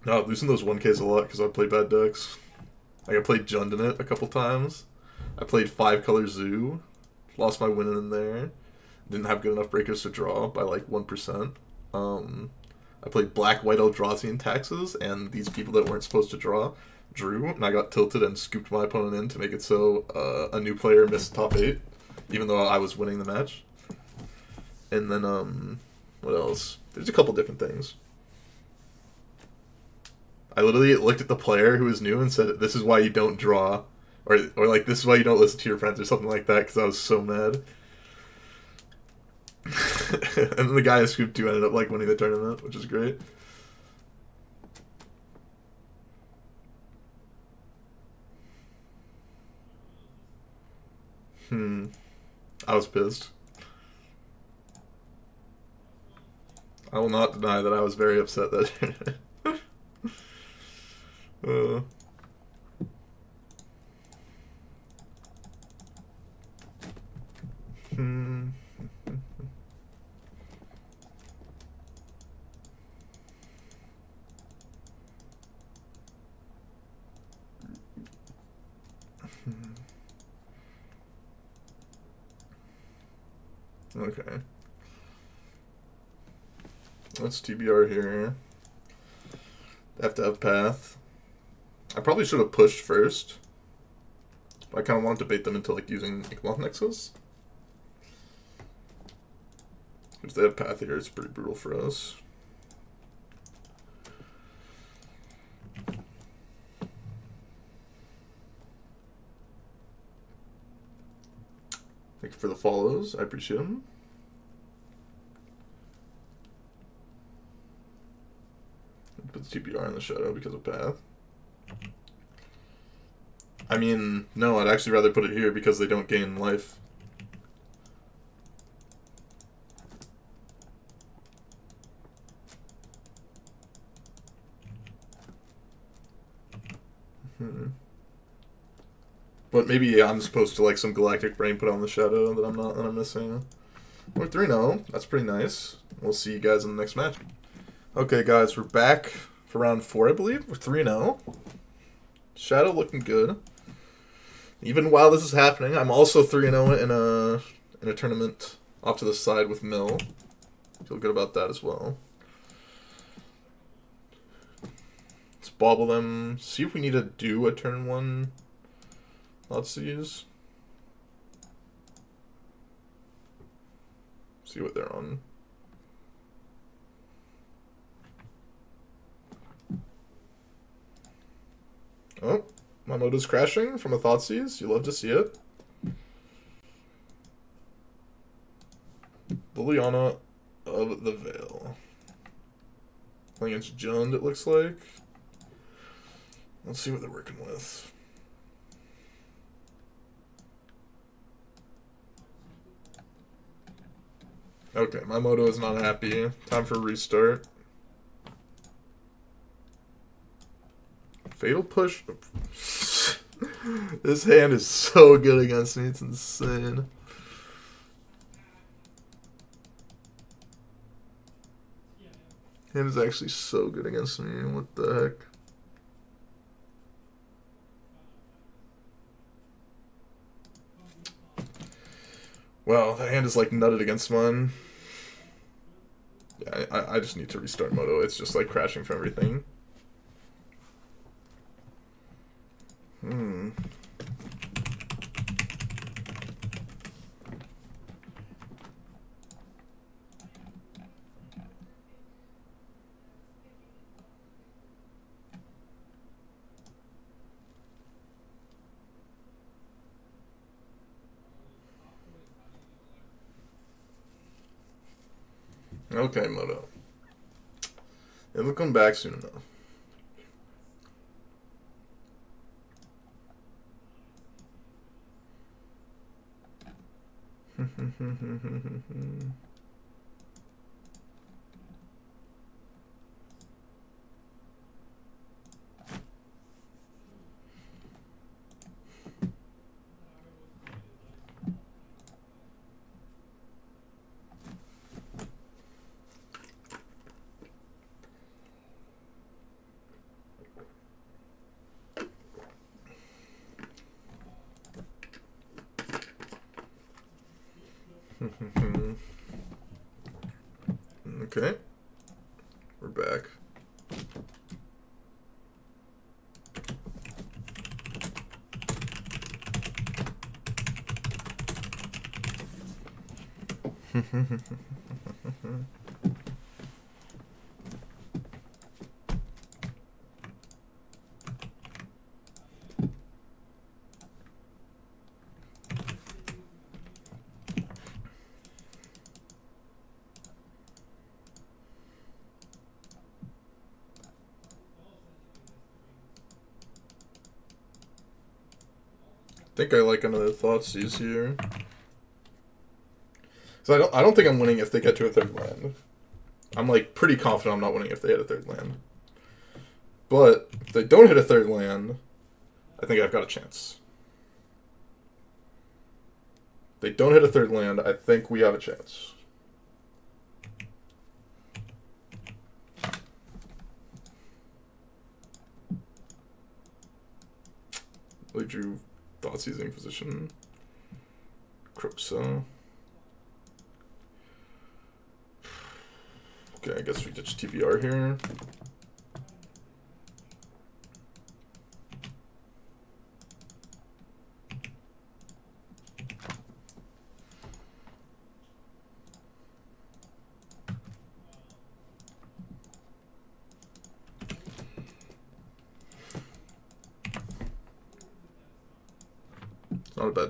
No, loosen those 1Ks a lot because I play bad decks. Like I played Jund in it a couple times. I played five color Zoo. Lost my win in there. Didn't have good enough breakers to draw by like 1%. Um, I played Black, White Eldrazi and Taxes, and these people that weren't supposed to draw drew, and I got tilted and scooped my opponent in to make it so uh, a new player missed top 8, even though I was winning the match. And then, um, what else? There's a couple different things. I literally looked at the player who was new and said, "This is why you don't draw," or or like, "This is why you don't listen to your friends," or something like that. Because I was so mad. (laughs) and the guy I scooped to ended up like winning the tournament, which is great. Hmm. I was pissed. I will not deny that I was very upset that. (laughs) uh. Hmm. Okay. Let's TBR here. Have to have path. I probably should have pushed first. But I kind of wanted to bait them into like using Inkmoth Nexus. If they have path here, it's pretty brutal for us. Thank you for the follows. I appreciate them. Put the TBR in the shadow because of path. I mean, no, I'd actually rather put it here because they don't gain life. Hmm. But maybe I'm supposed to like some galactic brain put on the shadow that I'm not that I'm missing. We're 3 0. That's pretty nice. We'll see you guys in the next match. Okay, guys, we're back for round four, I believe. We're 3 0. Shadow looking good. Even while this is happening, I'm also 3 0 in a in a tournament off to the side with Mill. Feel good about that as well. Let's bobble them. See if we need to do a turn one. Let's see. See what they're on. Oh, my moto's crashing from a Thoughtseize. You love to see it. Liliana of the Veil. Playing against Jund, it looks like. Let's see what they're working with. Okay, my moto is not happy. Time for restart. Fatal push. (laughs) this hand is so good against me. It's insane. Hand is actually so good against me. What the heck? Well, that hand is like nutted against mine. Yeah, I, I just need to restart Moto. It's just like crashing from everything. Hmm. Okay, Moto. It'll come back soon enough. ハハハハハ。Mm-hmm. okay. We're back. (laughs) I like another Thoughtseize here. So I don't I don't think I'm winning if they get to a third land. I'm like pretty confident I'm not winning if they hit a third land. But if they don't hit a third land, I think I've got a chance. If they don't hit a third land, I think we have a chance. We drew thoughts using position. Kroxa. Okay, I guess we ditch TBR here.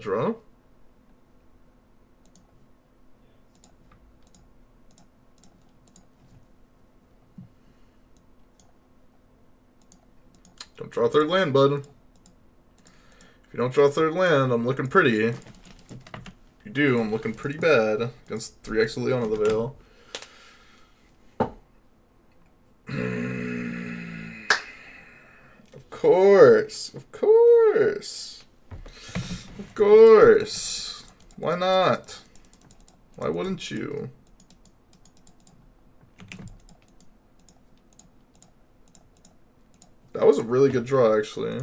Draw. Don't draw third land, bud. If you don't draw third land, I'm looking pretty. If you do, I'm looking pretty bad against 3x Liliana of the Veil. of course. Of course. Of course. Why not? Why wouldn't you? That was a really good draw, actually.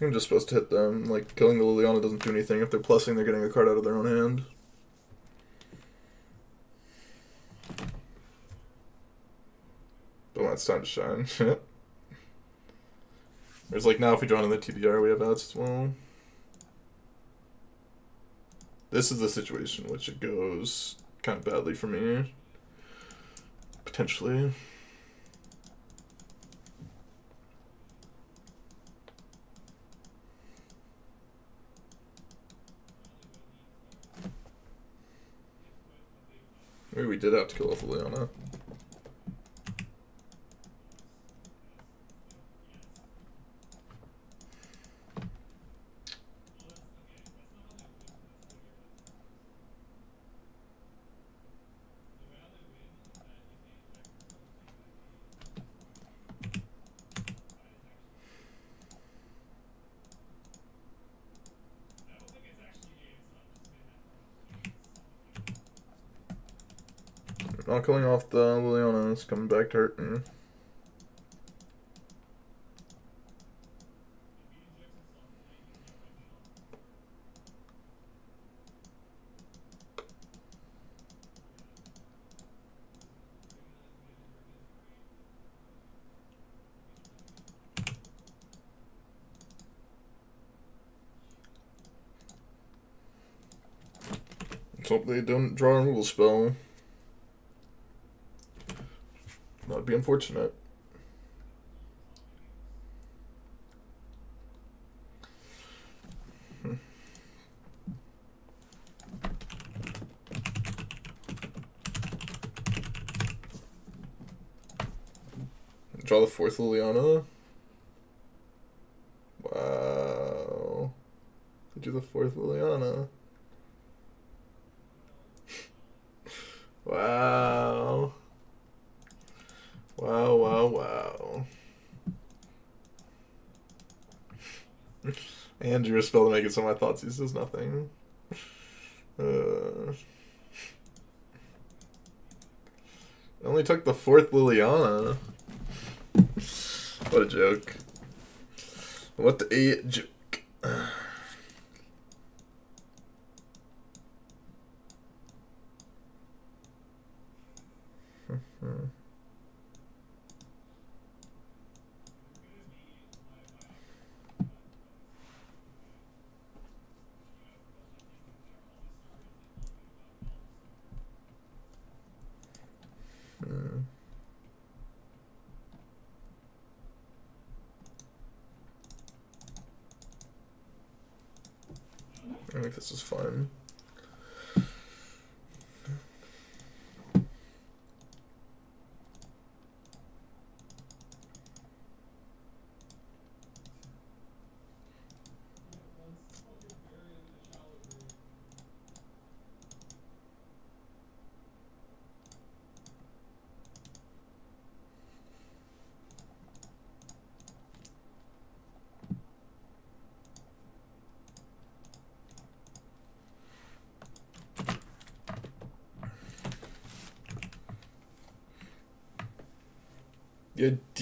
I'm just supposed to hit them. Like, killing the Liliana doesn't do anything. If they're plussing, they're getting a card out of their own hand. But when it's time to shine. (laughs) There's like, now if we draw in the TBR, we have outs as well. This is the situation which it goes kind of badly for me. Potentially. Maybe we did have to kill off Leona. Not coming off the Liliana. It's coming back to hurt me. Let's hope they don't draw a removal spell. Be unfortunate. Hmm. Draw the fourth Liliana. Wow. They do the fourth Liliana. wow. Wow, wow, wow. Andrew spell to make it so my thoughts says nothing. Uh, only took the fourth Liliana. What a joke. What a joke. Hmm. I think this is fun.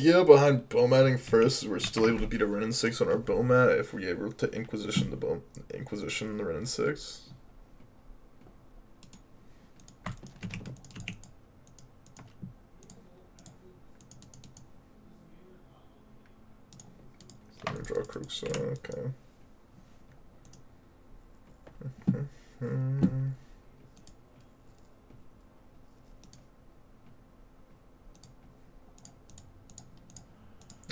Idea behind Bomatting first we're still able to beat a Wrenn 6 on our Bomat if we're able to Inquisition the bow Inquisition the Wrenn 6. So I'm gonna draw Kroxa, okay.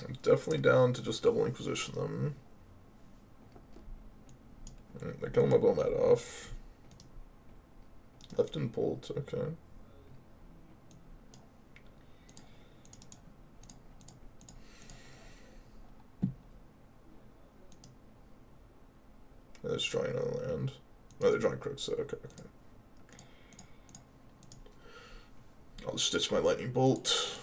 I'm definitely down to just double Inquisition them. Alright, They're killing my Bomat off. Left and bolt, okay. They're destroying another land. No, they're drawing Kroxa, so okay, okay. I'll stitch my lightning bolt.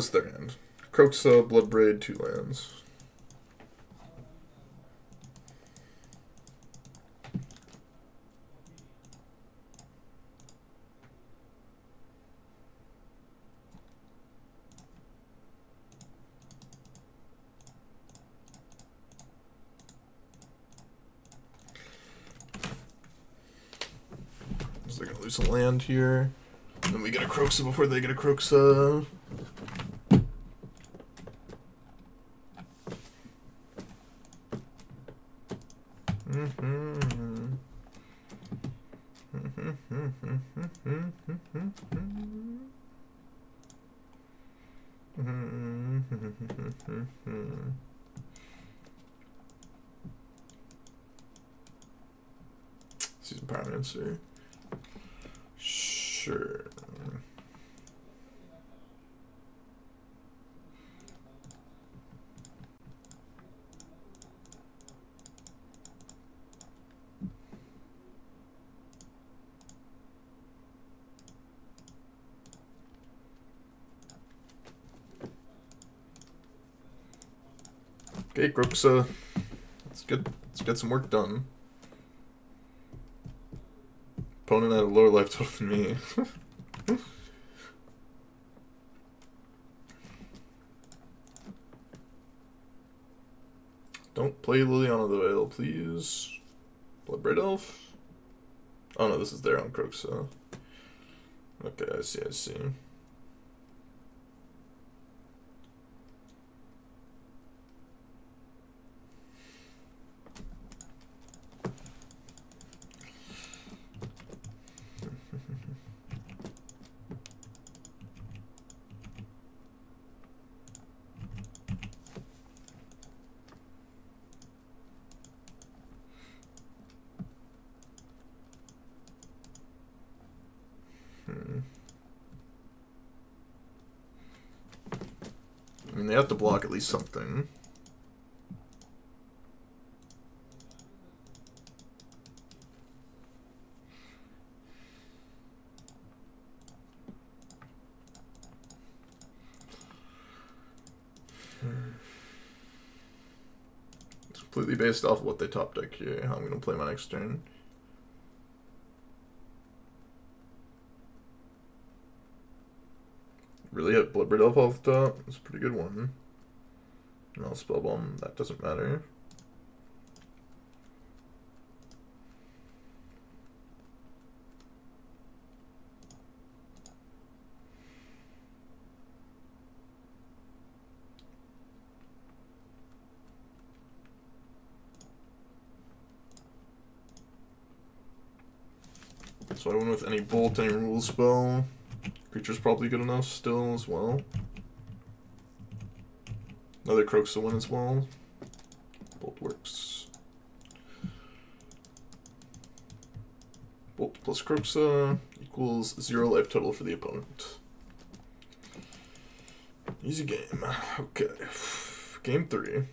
This is their hand. Kroxa, Bloodbraid, two lands. They're gonna lose a land here. And then we get a Kroxa before they get a Kroxa. Okay, Kroxa. Uh, let's get let's get some work done. Opponent had a lower life total than me. (laughs) Don't play Liliana the Veil, please. Bloodbraid Elf? Oh no, this is there on Kroxa. Uh. Okay, I see, I see. I mean, they have to block at least something. It's completely based off of what they top deck here, how I'm going to play my next turn. Elf off the top? That's a pretty good one. No spell bomb, that doesn't matter. So I went with any bolt, any rule spell. Creature's probably good enough still as well. Another Kroxa win as well. Bolt works. Bolt plus Kroxa equals zero life total for the opponent. Easy game. Okay. Game three.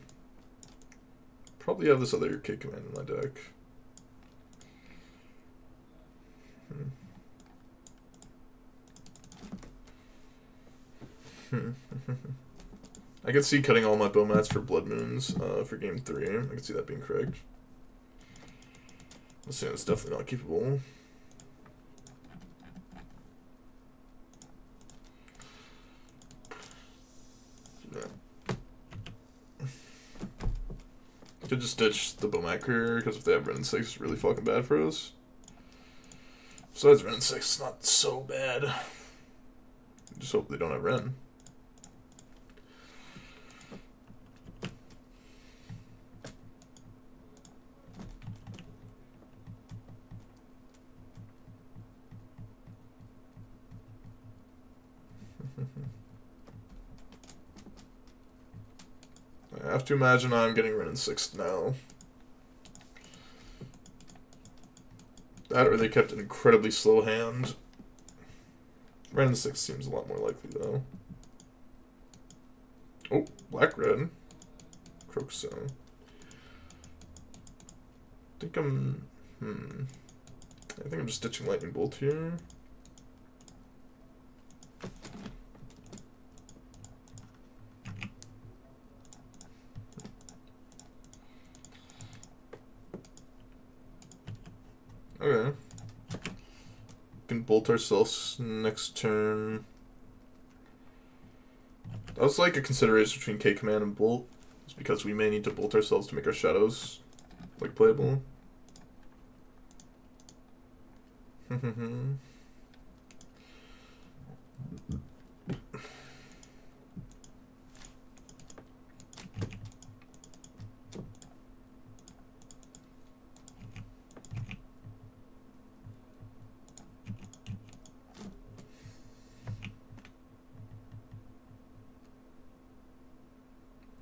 Probably have this other K command in my deck. Hmm. (laughs) I could see cutting all my Bomats for Blood Moons uh, for game three. I could see that being correct. Let's see, it's definitely not keepable. Yeah. Could just ditch the Bomacker, because if they have Wrenn 6, it's really fucking bad for us. Besides, Wrenn 6 is not so bad. Just hope they don't have Wrenn. I have to imagine I'm getting Wrenn 6 now. That or they kept an incredibly slow hand. Wrenn 6 seems a lot more likely, though. Oh, black-red. Kroxa. I think I'm... Hmm. I think I'm just ditching Lightning Bolt here. Okay. Ourselves next turn. That was like a consideration between K command and bolt. It's because we may need to bolt ourselves to make our shadows like playable. (laughs) Hmm, hmm, hmm.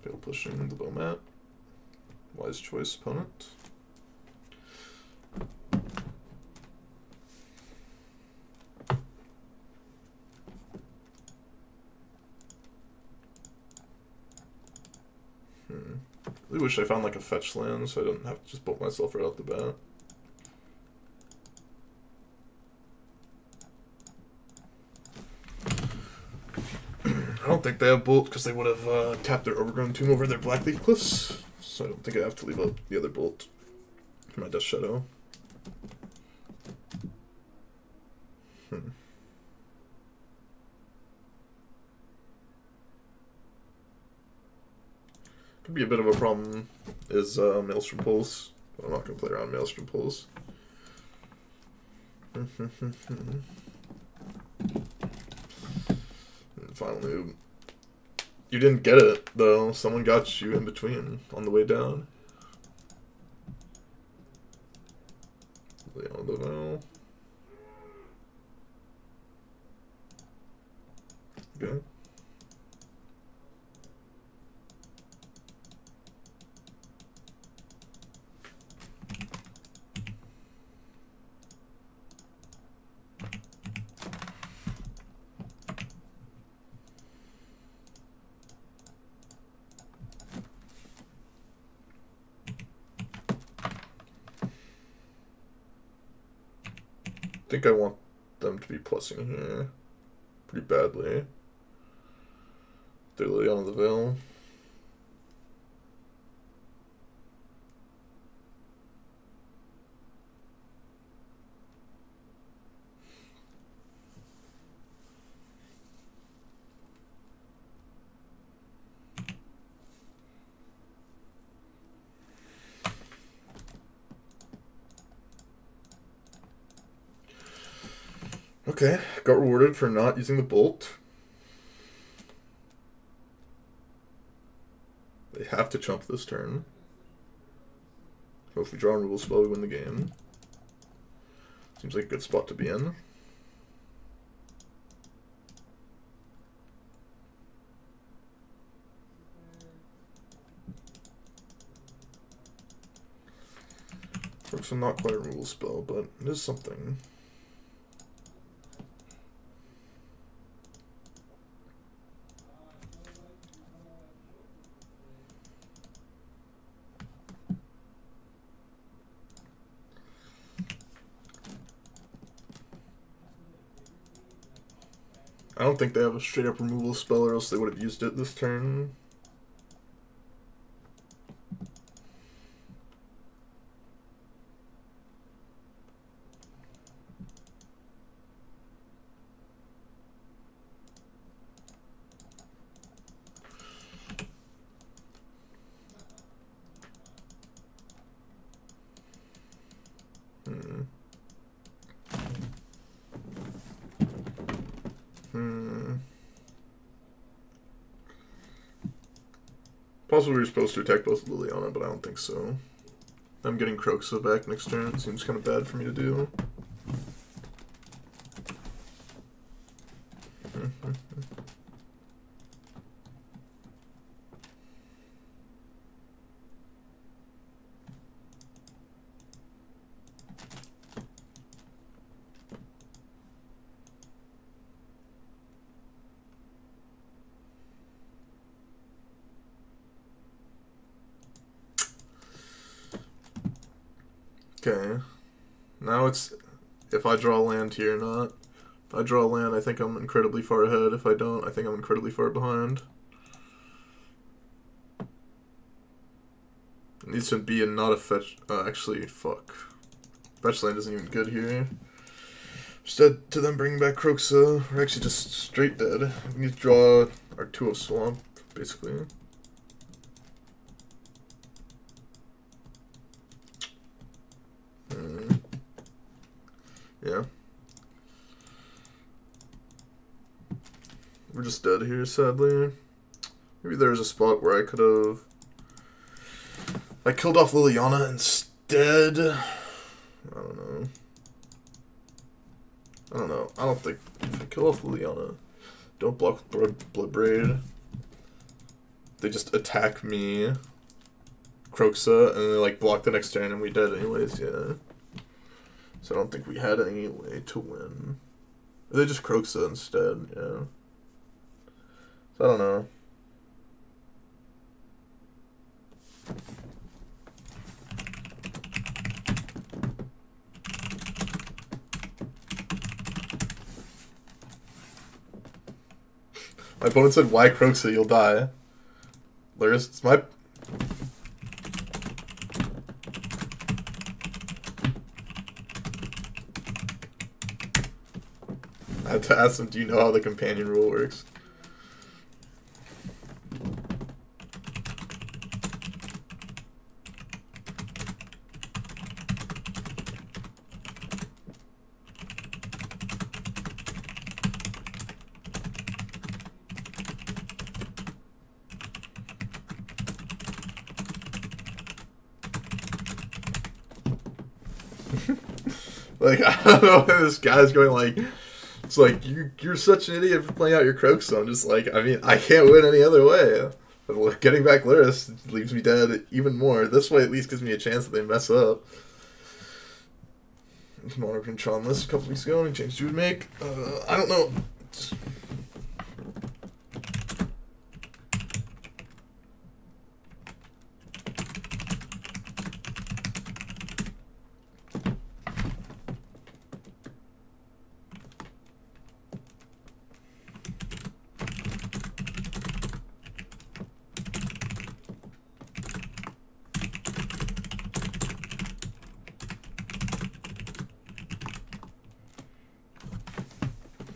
Fail pushing the Bomat. Opponent. Hmm. Really wish I found like a fetch land so I don't have to just bolt myself right off the bat. (clears throat) I don't think they have Bolt because they would have uh, tapped their Overgrown Tomb over their Blackcleave Cliffs. So I don't think I have to leave up the other Bolt for my Death's Shadow. Hmm. Could be a bit of a problem is uh, Maelstrom Pulse. I'm not going to play around Maelstrom Pulse. Finally, You didn't get it, though. Someone got you in between on the way down. Leon Lavelle. Okay. Think I want them to be plussing here pretty badly. They're Liliana the Veil. Okay, got rewarded for not using the bolt. They have to chump this turn. So if we draw a removal spell, we win the game. Seems like a good spot to be in. Looks not quite a removal spell, but it is something. Don't think they have a straight up removal spell or else they would have used it this turn. Possibly we're supposed to attack both Liliana, but I don't think so. I'm getting Kroxa back next turn. Seems kind of bad for me to do. Okay. Now it's if I draw land here or not. If I draw land, I think I'm incredibly far ahead. If I don't, I think I'm incredibly far behind. It needs to be a not a fetch. Uh, actually, fuck. Fetch land isn't even good here. Instead, to them bringing back Kroxa, we're actually just straight dead. We need to draw our two of Swamp, basically. Yeah. We're just dead here, sadly. Maybe there's a spot where I could have... I killed off Liliana instead. I don't know. I don't know. I don't think... If I kill off Liliana, don't block Blood, Bloodbraid. They just attack me, Kroxa, and they like block the next turn and we dead anyways, yeah. So I don't think we had any way to win. They just Kroxa instead, yeah. So I don't know. My opponent said, why Kroxa, you'll die. There's it's my... I had to ask him, do you know how the companion rule works? like I don't (laughs) know this guy's going like it's like you you're such an idiot for playing out your Kroxa. So I'm just like I mean I can't win any other way. But getting back Lurrus leaves me dead even more. This way at least gives me a chance that they mess up. Mono control on this a couple weeks ago and change you would make. Uh, I don't know.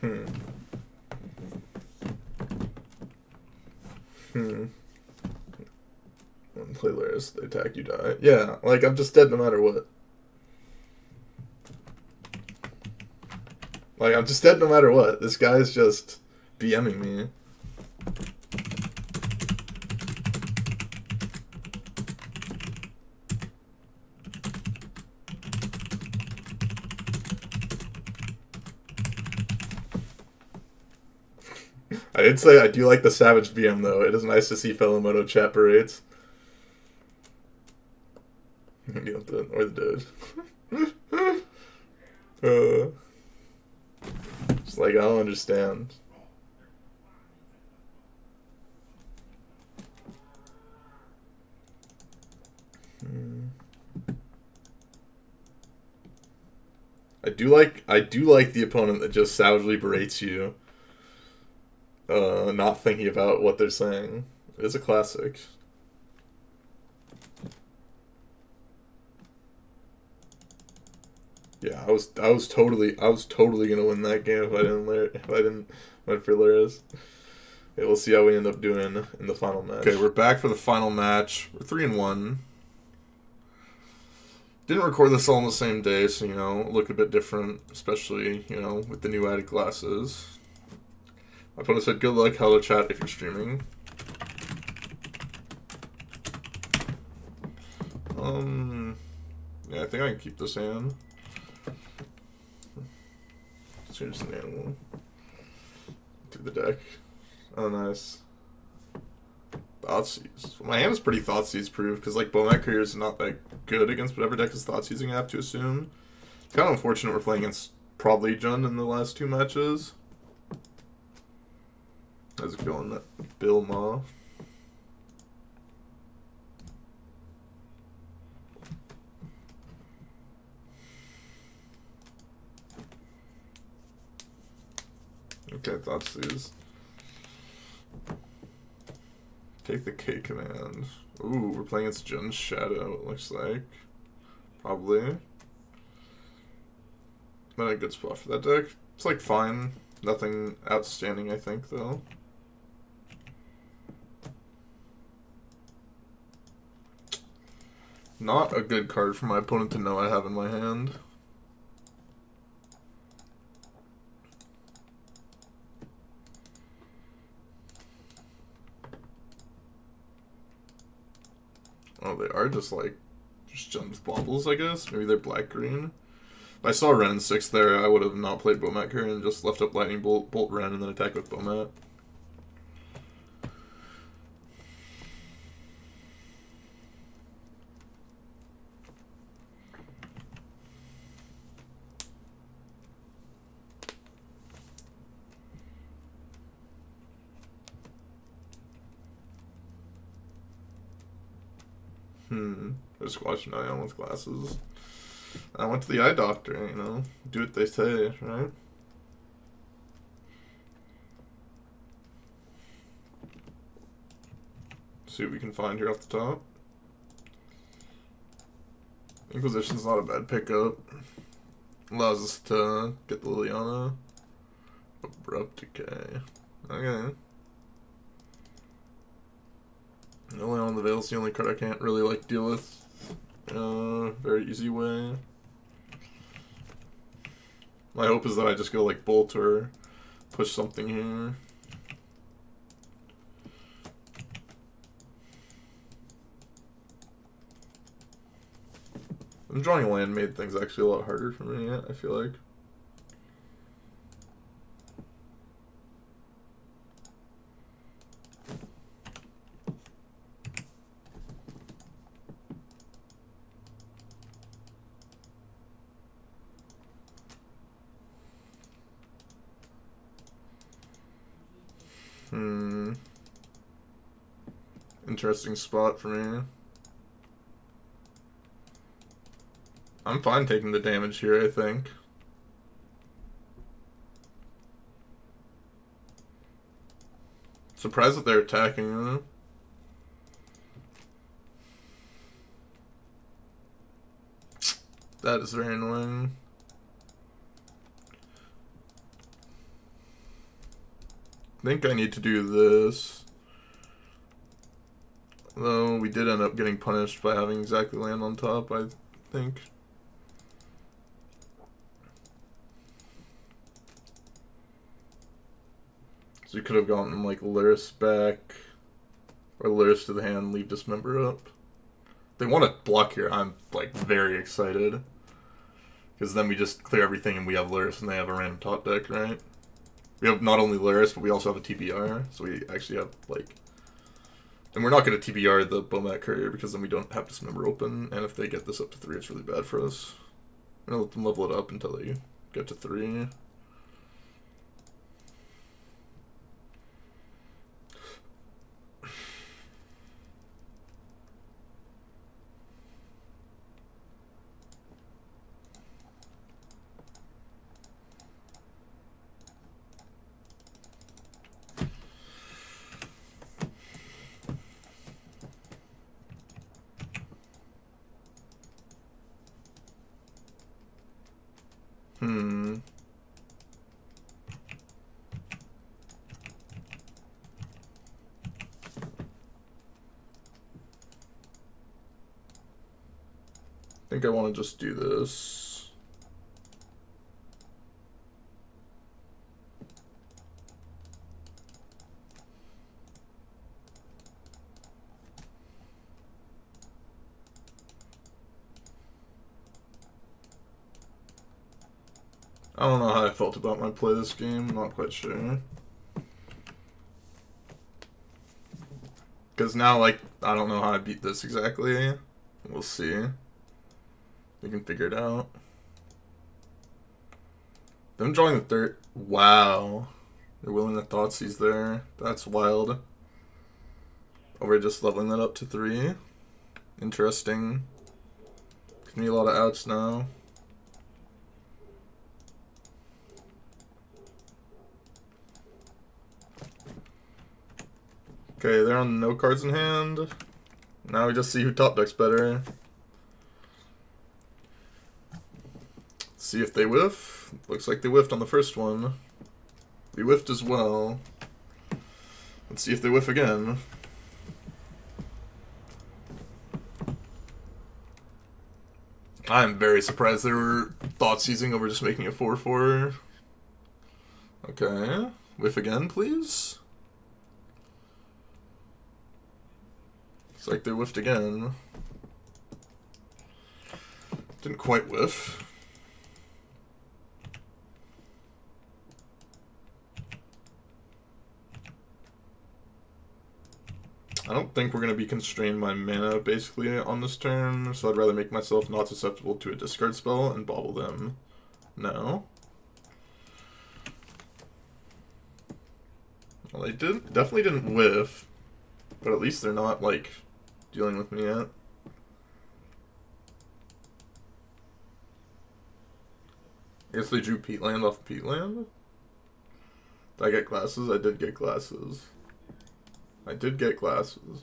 Hmm. Hmm. When play Lurrus, they attack, you die. Yeah, like I'm just dead no matter what. Like I'm just dead no matter what. This guy's just BMing me. (laughs) I did say I do like the Savage BM though. It is nice to see fellow Moto chat parades. or the dude. uh, it's like I don't understand. Hmm. I do like I do like the opponent that just savagely berates you uh, not thinking about what they're saying. It is a classic. I was I was totally I was totally gonna win that game if I didn't if I didn't went for Lurrus. Okay, we'll see how we end up doing in the final match. Okay, we're back for the final match. We're three and one. Didn't record this all on the same day, so you know, look a bit different, especially you know with the new added glasses. My opponent said, good luck, hello chat, if you're streaming. Um, yeah, I think I can keep this hand. Change an animal. To the deck. Oh, nice. Thoughtseize. My hand is pretty Thoughtseize proof, because, like, Bomat Courier is not that good against whatever deck is Thoughtseize, I have to assume. It's kind of unfortunate we're playing against probably Jund in the last two matches. How's it going, Bill Ma? Okay, Thoughtseize. Take the K command. Ooh, we're playing against Jund's Shadow, it looks like. Probably. Not a good spot for that deck. It's like fine. Nothing outstanding, I think, though. Not a good card for my opponent to know I have in my hand. Oh, they just like, just Jund's baubles, I guess. Maybe they're black-green. If I saw Wrenn 6 there, I would have not played Bomat Courier and just left up Lightning Bolt, Bolt Wrenn, and then attack with Bomat. Hmm. Just watching with glasses. I went to the eye doctor, you know. Do what they say, right? See what we can find here off the top. Inquisition's not a bad pickup. Allows us to get the Liliana. Abrupt Decay. Okay. Liliana the Veil's the only card I can't really like deal with. Uh, very easy way. My hope is that I just go like Bolt or push something here. I'm drawing a land made things actually a lot harder for me, I feel like. Hmm. Interesting spot for me. I'm fine taking the damage here, I think. Surprised that they're attacking. That is very annoying. I think I need to do this. Though we did end up getting punished by having exactly land on top, I think. So you could have gotten like Lurrus back, or Lurrus to the hand, leave Dismember up. They want to block here. I'm like very excited. Because then we just clear everything and we have Lurrus and they have a random top deck, right? We have not only Lurrus, but we also have a TBR. So we actually have like... And we're not going to TBR the Bomat Courier because then we don't have Dismember open. And if they get this up to 3, it's really bad for us. I'm going to let them level it up until they get to 3. Hmm. I think I want to just do this. I don't know how I felt about my play this game, not quite sure. Because now, like, I don't know how I beat this exactly. We'll see. We can figure it out. Them drawing the third. Wow. They're willing to Thoughtseize there. That's wild. Oh, we're just leveling that up to three. Interesting. Give me a lot of outs now. Okay, they're on no cards in hand. Now we just see who top decks better. See if they whiff. Looks like they whiffed on the first one. We whiffed as well. Let's see if they whiff again. I'm very surprised they were Thoughtseizing over just making a 4-4. Okay. Whiff again, please. Like they whiffed again. Didn't quite whiff. I don't think we're going to be constrained by mana, basically, on this turn, so I'd rather make myself not susceptible to a discard spell and bobble them now. Well, they did definitely didn't whiff, but at least they're not, like, dealing with me yet. I guess they drew Peatland off Peatland? Did I get glasses? I did get glasses. I did get glasses.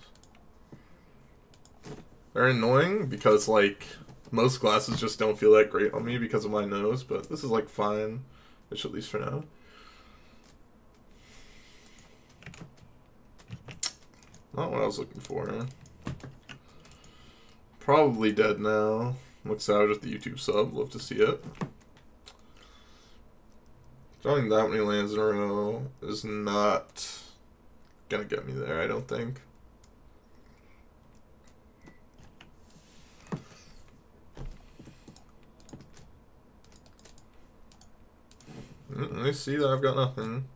They're annoying because like most glasses just don't feel that great on me because of my nose, but this is like fine, at least for now. Not what I was looking for. Probably dead now. Looks out at the YouTube sub. Love to see it. Drawing that many lands in a row is not gonna get me there, I don't think. Mm, I see that I've got nothing.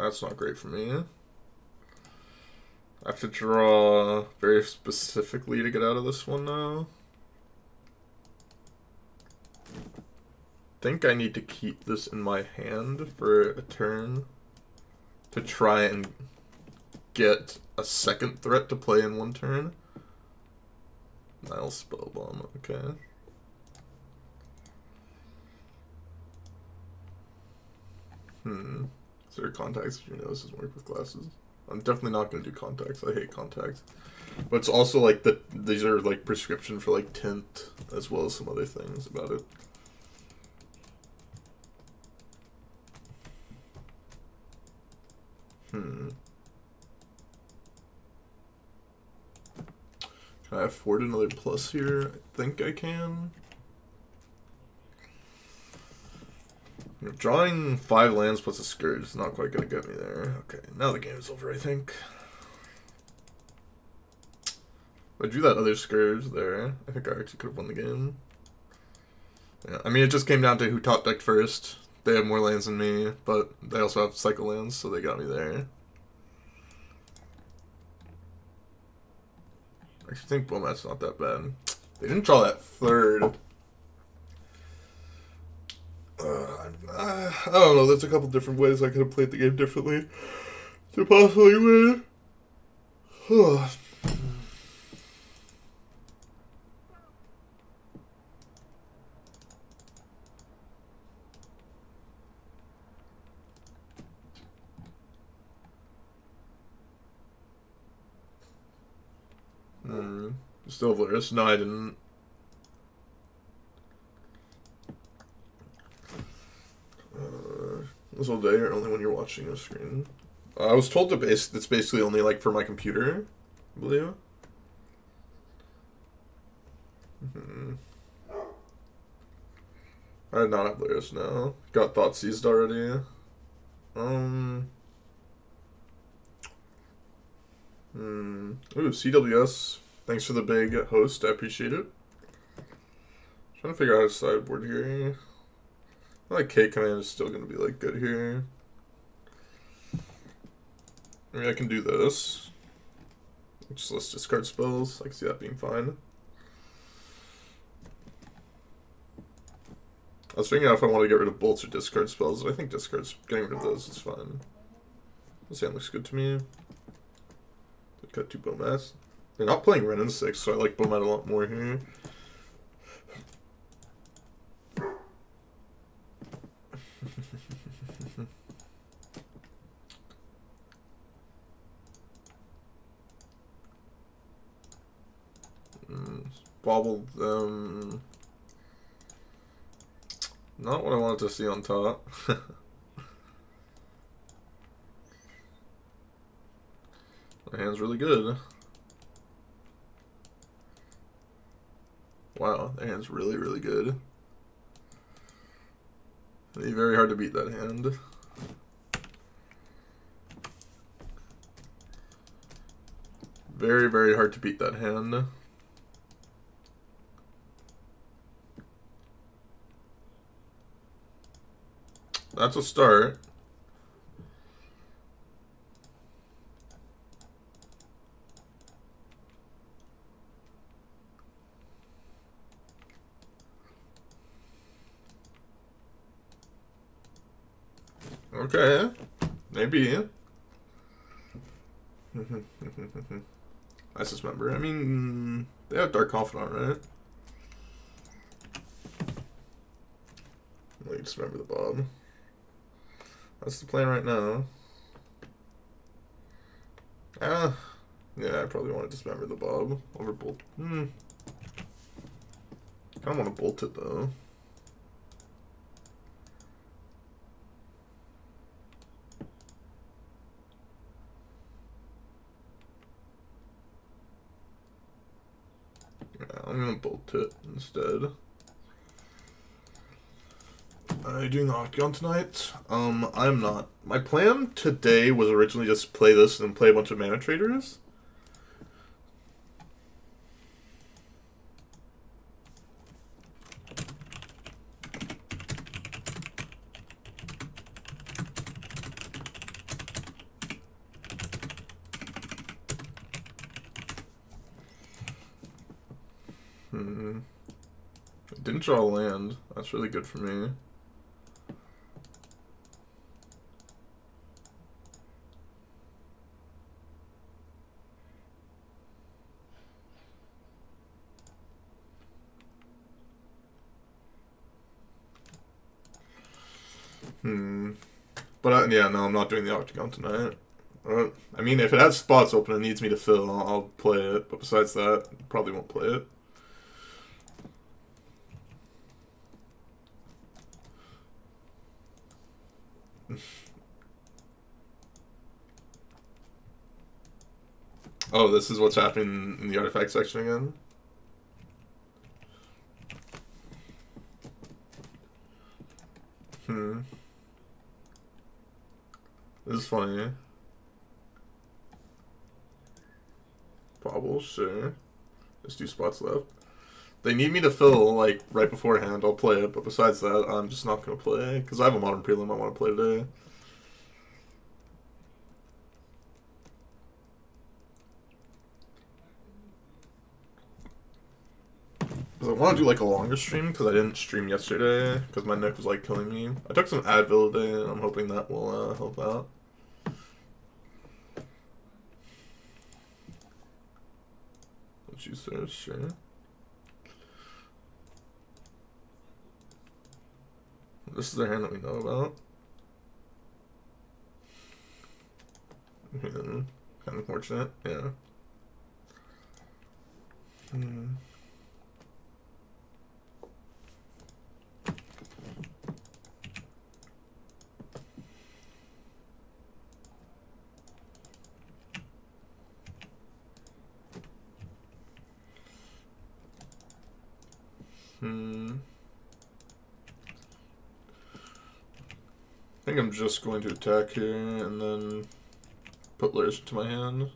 That's not great for me. I have to draw very specifically to get out of this one now. think I need to keep this in my hand for a turn to try and get a second threat to play in one turn. Nihil Spellbomb, okay. Hmm. Is there contacts you know this doesn't work with glasses? I'm definitely not gonna do contacts. I hate contacts. But it's also like that these are like prescription for like tint as well as some other things about it. Hmm. Can I afford another plus here? I think I can. Drawing five lands plus a scourge is not quite going to get me there. Okay, now the game's over, I think. I drew that other scourge there. I think I actually could have won the game. Yeah, I mean, it just came down to who top decked first. They have more lands than me, but they also have cycle lands, so they got me there. I think Bomat's not that bad. They didn't draw that third. Uh, I don't know. There's a couple different ways I could have played the game differently to possibly win. (sighs) Still Valeris? No, I didn't. All day or only when you're watching a screen? Uh, I was told to base it's basically only like for my computer, I believe. hmm I did not have Valeris now. Got Thoughtseized already. Um Hmm. Ooh, CWS. Thanks for the big host. I appreciate it. Trying to figure out a sideboard here. Like K command is still gonna be like good here. I mean, I can do this. Just let's discard spells. I can see that being fine. I was figuring out if I want to get rid of bolts or discard spells. I think discards, getting rid of those is fine. This hand looks good to me. Cut two Bomats. They're not playing Wrenn and 6, so I like Bomat a lot more here. mm, bobbled them. Not what I wanted to see on top. (laughs) My hand's really good. Wow, that hand's really, really good. It'd be very hard to beat that hand. Very, very hard to beat that hand. That's a start. Okay. Maybe. (laughs) I remember. I mean, they have Dark Confidant, right? definitely dismember the Bob. That's the plan right now. Ah, yeah, I probably want to dismember the Bob over Bolt. Hmm. I don't want to bolt it though. Yeah, I'm gonna bolt it instead. Are you doing the Octagon tonight? Um, I'm not. My plan today was originally just play this and play a bunch of Mana Traders. Hmm. Didn't draw land. That's really good for me. Hmm. But uh, yeah, no, I'm not doing the Octagon tonight. I mean, if it has spots open and needs me to fill, I'll, I'll play it. But besides that, probably won't play it. (laughs) oh, this is what's happening in the artifact section again? Hmm. This is funny. Bobble, sure. There's two spots left. They need me to fill, like, right beforehand. I'll play it, but besides that, I'm just not going to play. Because I have a Modern Prelim I want to play today. Because I want to do, like, a longer stream, because I didn't stream yesterday, because my neck was, like, killing me. I took some Advil today, and I'm hoping that will uh, help out. Juicer, sure. This is a hand that we know about. Yeah, kind of unfortunate, yeah. Hmm. Hmm. I think I'm just going to attack here and then put Lurrus into my hand.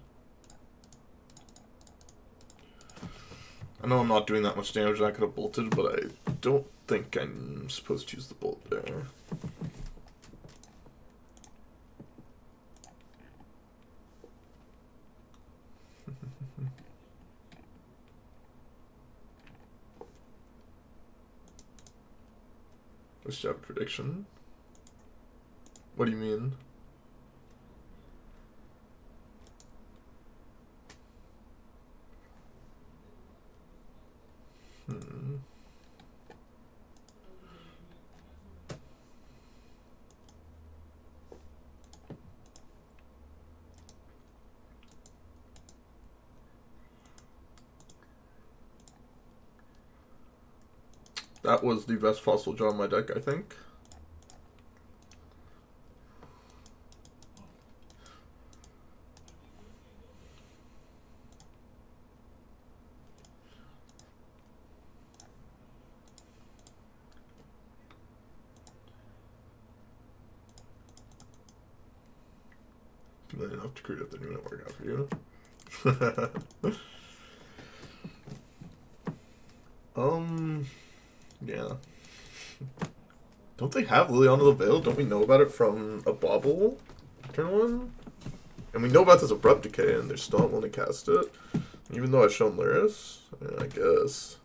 I know I'm not doing that much damage I could have bolted, but I don't think I'm supposed to use the bolt there. (laughs) Let's a prediction. What do you mean? Hmm. Was the best fossil draw in my deck, I think. enough to create up the new network out for you. um, yeah. Don't they have Liliana the Veil? Don't we know about it from a bauble? Turn one? And we know about this abrupt decay, and they're still not willing to cast it. Even though I've shown Lurrus? Yeah, I guess.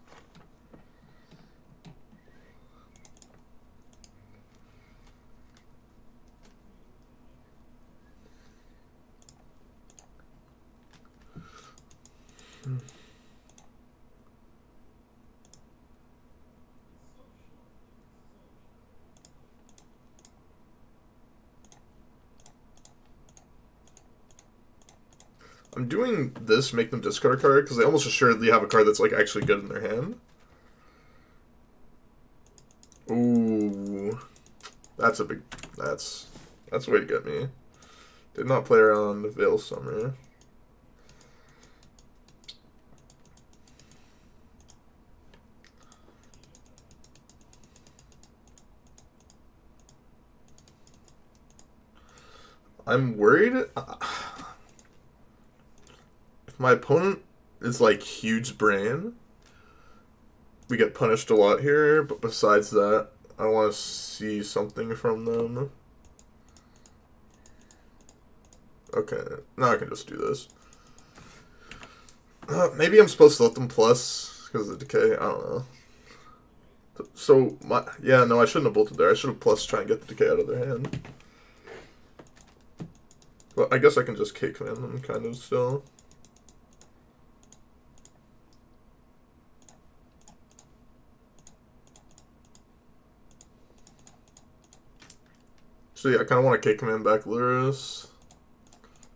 I'm doing this, make them discard a card, because they almost assuredly have a card that's like actually good in their hand. Ooh, that's a big. That's that's a way to get me. Did not play around the Veil Summer. I'm worried if my opponent is like huge brain. We get punished a lot here, but besides that, I want to see something from them. Okay, now I can just do this. Uh, maybe I'm supposed to let them plus because of the decay. I don't know. So my yeah no I shouldn't have bolted there. I should have plus try and get the decay out of their hand. Well, I guess I can just K command them kind of still. Yeah, I kind of want to K command back Lurrus.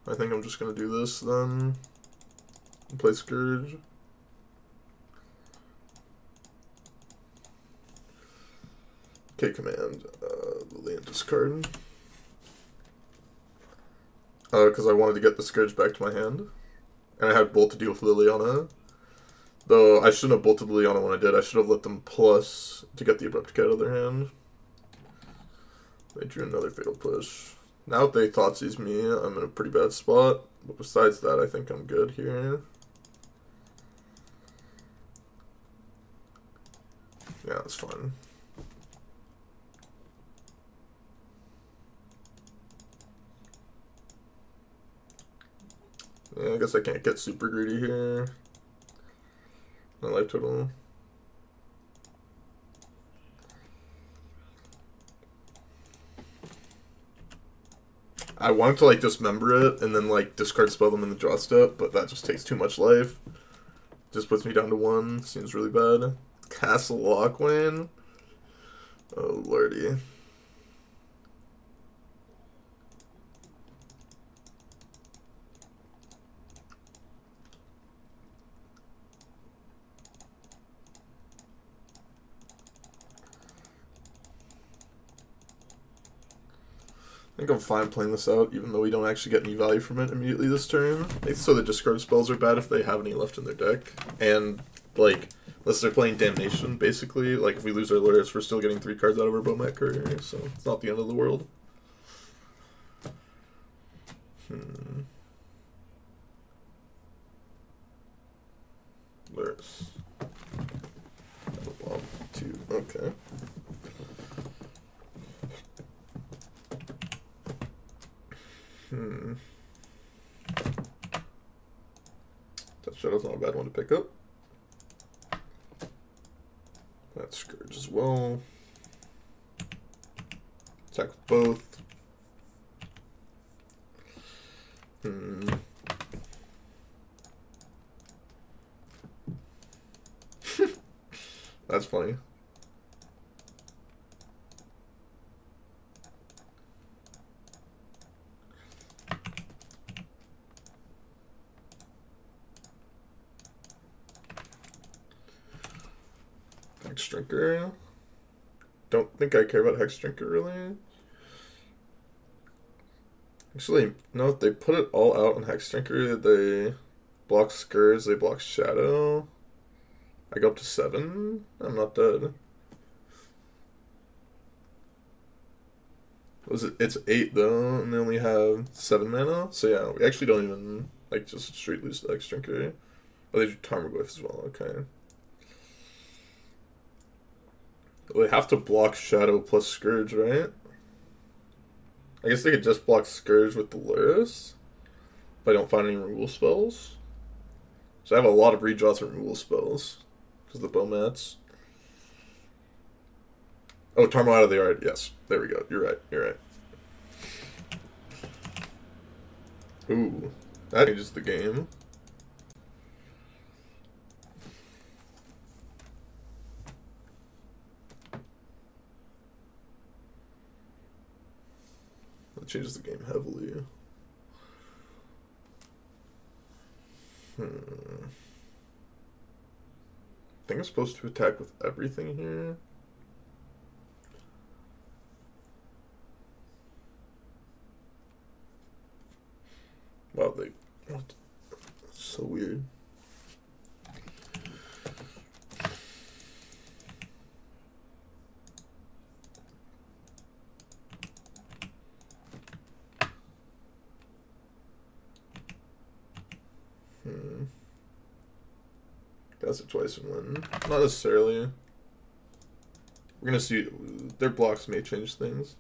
I think I'm just going to do this then. Play Scourge. K command, uh, land discard because uh, I wanted to get the Scourge back to my hand. And I had Bolt to deal with Liliana. Though I shouldn't have bolted Liliana when I did. I should have let them plus to get the Abrupt Decay out of their hand. They drew another Fatal Push. Now if they Thoughtseize me, I'm in a pretty bad spot. But besides that, I think I'm good here. Yeah, that's fine. Yeah, I guess I can't get super greedy here. My life total. I wanted to like dismember it and then like discard spell them in the draw step, but that just takes too much life. Just puts me down to one. Seems really bad. Castle Locthwain. Oh lordy. Think I'm fine playing this out, even though we don't actually get any value from it immediately this turn. So the discard spells are bad if they have any left in their deck. And, like, unless they're playing Damnation, basically, like, if we lose our Lurrus, we're still getting three cards out of our Bomat Courier, so it's not the end of the world. Hmm. Lurrus. One, two, okay. Hmm. That Shadow's not a bad one to pick up. That's Scourge as well. Attack with both. Hmm. (laughs) That's funny. Hexdrinker. Don't think I care about Hexdrinker really. Actually, no, they put it all out on Hexdrinker. They block Scourge, they block Shadow. I go up to seven. I'm not dead. Was it? It's eight though, and they only have seven mana. So yeah, we actually don't even like just straight lose the Hexdrinker. Oh, they do Tarmogoyf as well. Okay. They have to block Shadow plus Scourge, right? I guess they could just block Scourge with the Lurrus. If I don't find any removal spells. So I have a lot of redraws and removal spells. Because the Bomats. Oh, of the yard. Yes. There we go. You're right. You're right. Ooh. That changes the game. That changes the game heavily. Hmm. I think I'm supposed to attack with everything here. Wow, they. What? So weird. Hmm. A twice and win. Not necessarily. We're gonna see. Their blocks may change things.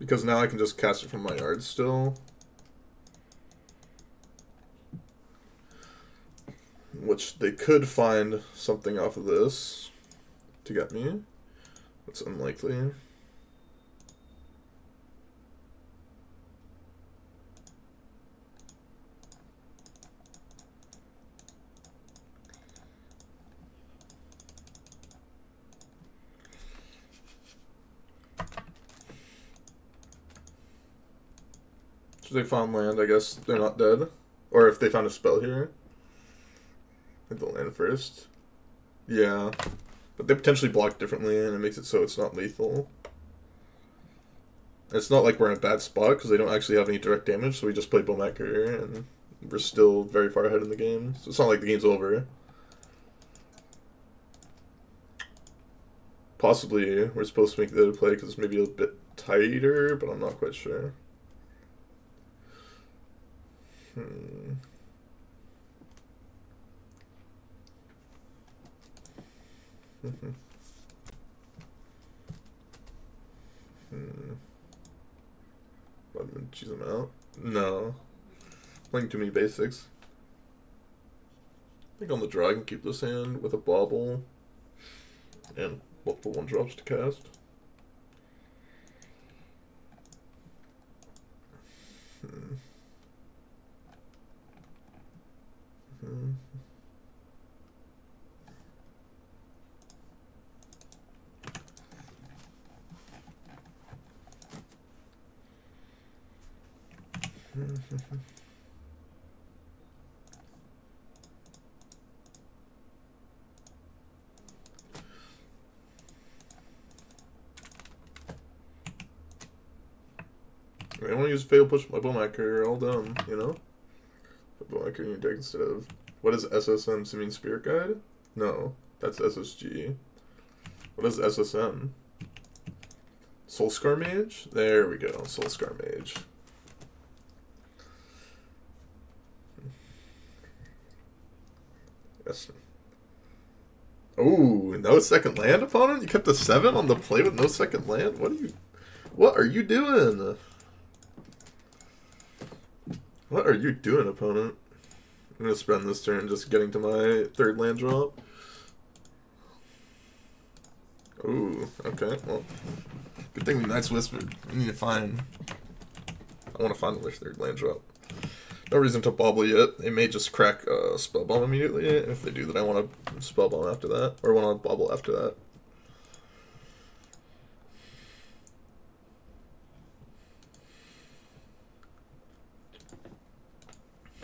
Because now I can just cast it from my yard still. Which they could find something off of this to get me. It's unlikely. They found land, I guess they're not dead. Or if they found a spell here. Hit the land first. Yeah. But they potentially block differently and it makes it so it's not lethal. It's not like we're in a bad spot because they don't actually have any direct damage, so we just play Bowmaker and we're still very far ahead in the game. So it's not like the game's over. Possibly we're supposed to make the other play because it's maybe a bit tighter, but I'm not quite sure. Hmm. hmm. I'm gonna choose them out. No. Playing too many basics. I think on the draw I can keep this hand with a bauble and multiple one drops to cast. Hmm. Hmm. I want to use fail Push my Bowmaker, all done, you know? Bowmaker in your deck instead of... What is SSM, Simian Spirit Guide? No, that's SSG. What is SSM? Soulscar Mage? There we go, Soulscar Mage. Yes. Oh, no second land opponent? You kept a seven on the play with no second land? What are you what are you doing? What are you doing, opponent? I'm gonna spend this turn just getting to my third land drop. Ooh, okay, well. Good thing we Night's Whispered. I need to find I wanna find the third land drop. No reason to bobble yet. They may just crack uh, spell bomb immediately. If they do, then I want to spell bomb after that, or want to bobble after that.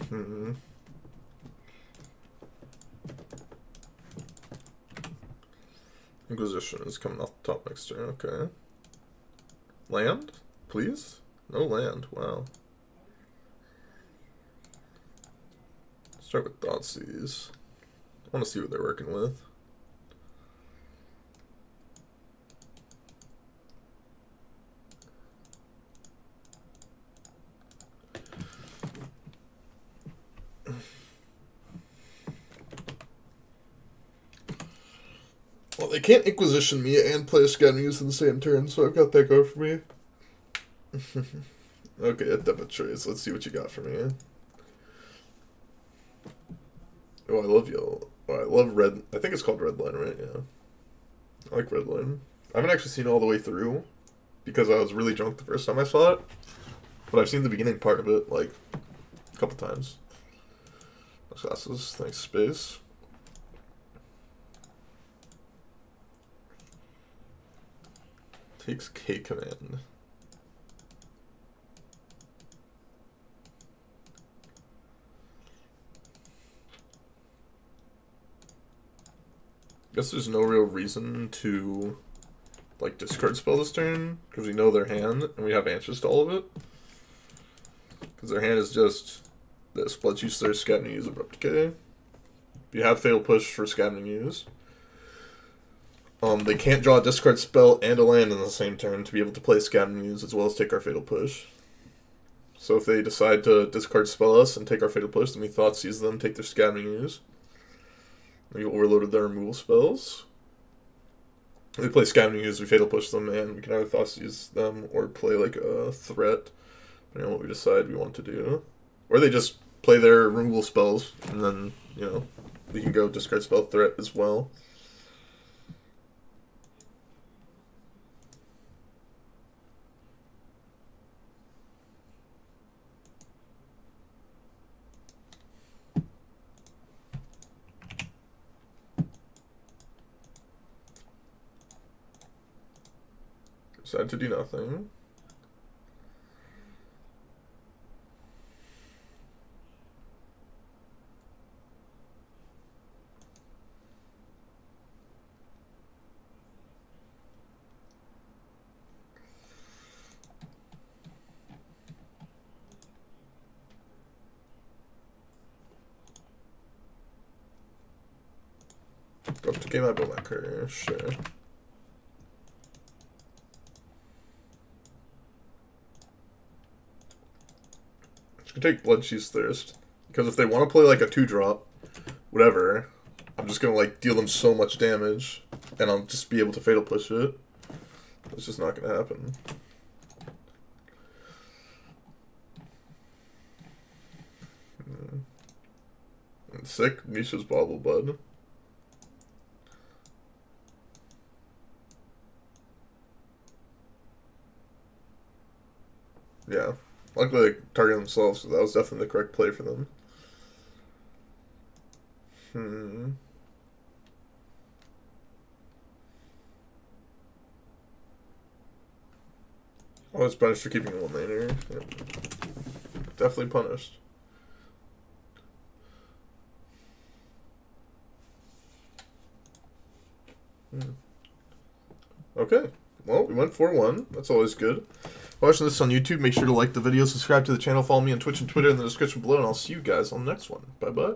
Hmm. Inquisition is coming off the top next turn. Okay. Land, please. No land. Wow. Start with Thoughtseize. I want to see what they're working with. Well, they can't Inquisition me and play a Scavengers in the same turn, so I've got that go for me. (laughs) okay, a debit trace. Let's see what you got for me. Oh, I love yellow. Oh, I love red. I think it's called red line, right? Yeah. I like Red Line. I haven't actually seen all the way through because I was really drunk the first time I saw it. But I've seen the beginning part of it like a couple times. Glasses, thanks, space. Takes K command. Guess there's no real reason to like discard spell this turn because we know their hand and we have answers to all of it. Because their hand is just this: Bloodchief's Thirst Scavenging Ooze Abrupt Decay. If You have Fatal Push for Scavenging Ooze. Um, they can't draw a discard spell and a land in the same turn to be able to play Scavenging Ooze as well as take our Fatal Push. So if they decide to discard spell us and take our Fatal Push, then we Thoughtseize them, take their Scavenging Ooze. We overloaded their removal spells. We play Scavenging Ooze, we Fatal Push them, and we can either Thoughtseize them or play like a threat, depending on what we decide we want to do. Or they just play their removal spells, and then, you know, we can go discard spell threat as well. Decide to do nothing. Go to build my career, sure. Can take Bloodchief's Thirst. Because if they want to play like a 2-drop, whatever, I'm just going to like deal them so much damage, and I'll just be able to Fatal Push it. It's just not going to happen. Hmm. Sick, Mishra's Bauble Bud. Yeah. Luckily, they target themselves, so that was definitely the correct play for them. Hmm. Oh, punished for keeping one laner. Definitely punished. Hmm. Okay. Well, we went 4-1. That's always good watching this on YouTube, make sure to like the video, subscribe to the channel, follow me on Twitch and Twitter in the description below, and I'll see you guys on the next one. Bye bye.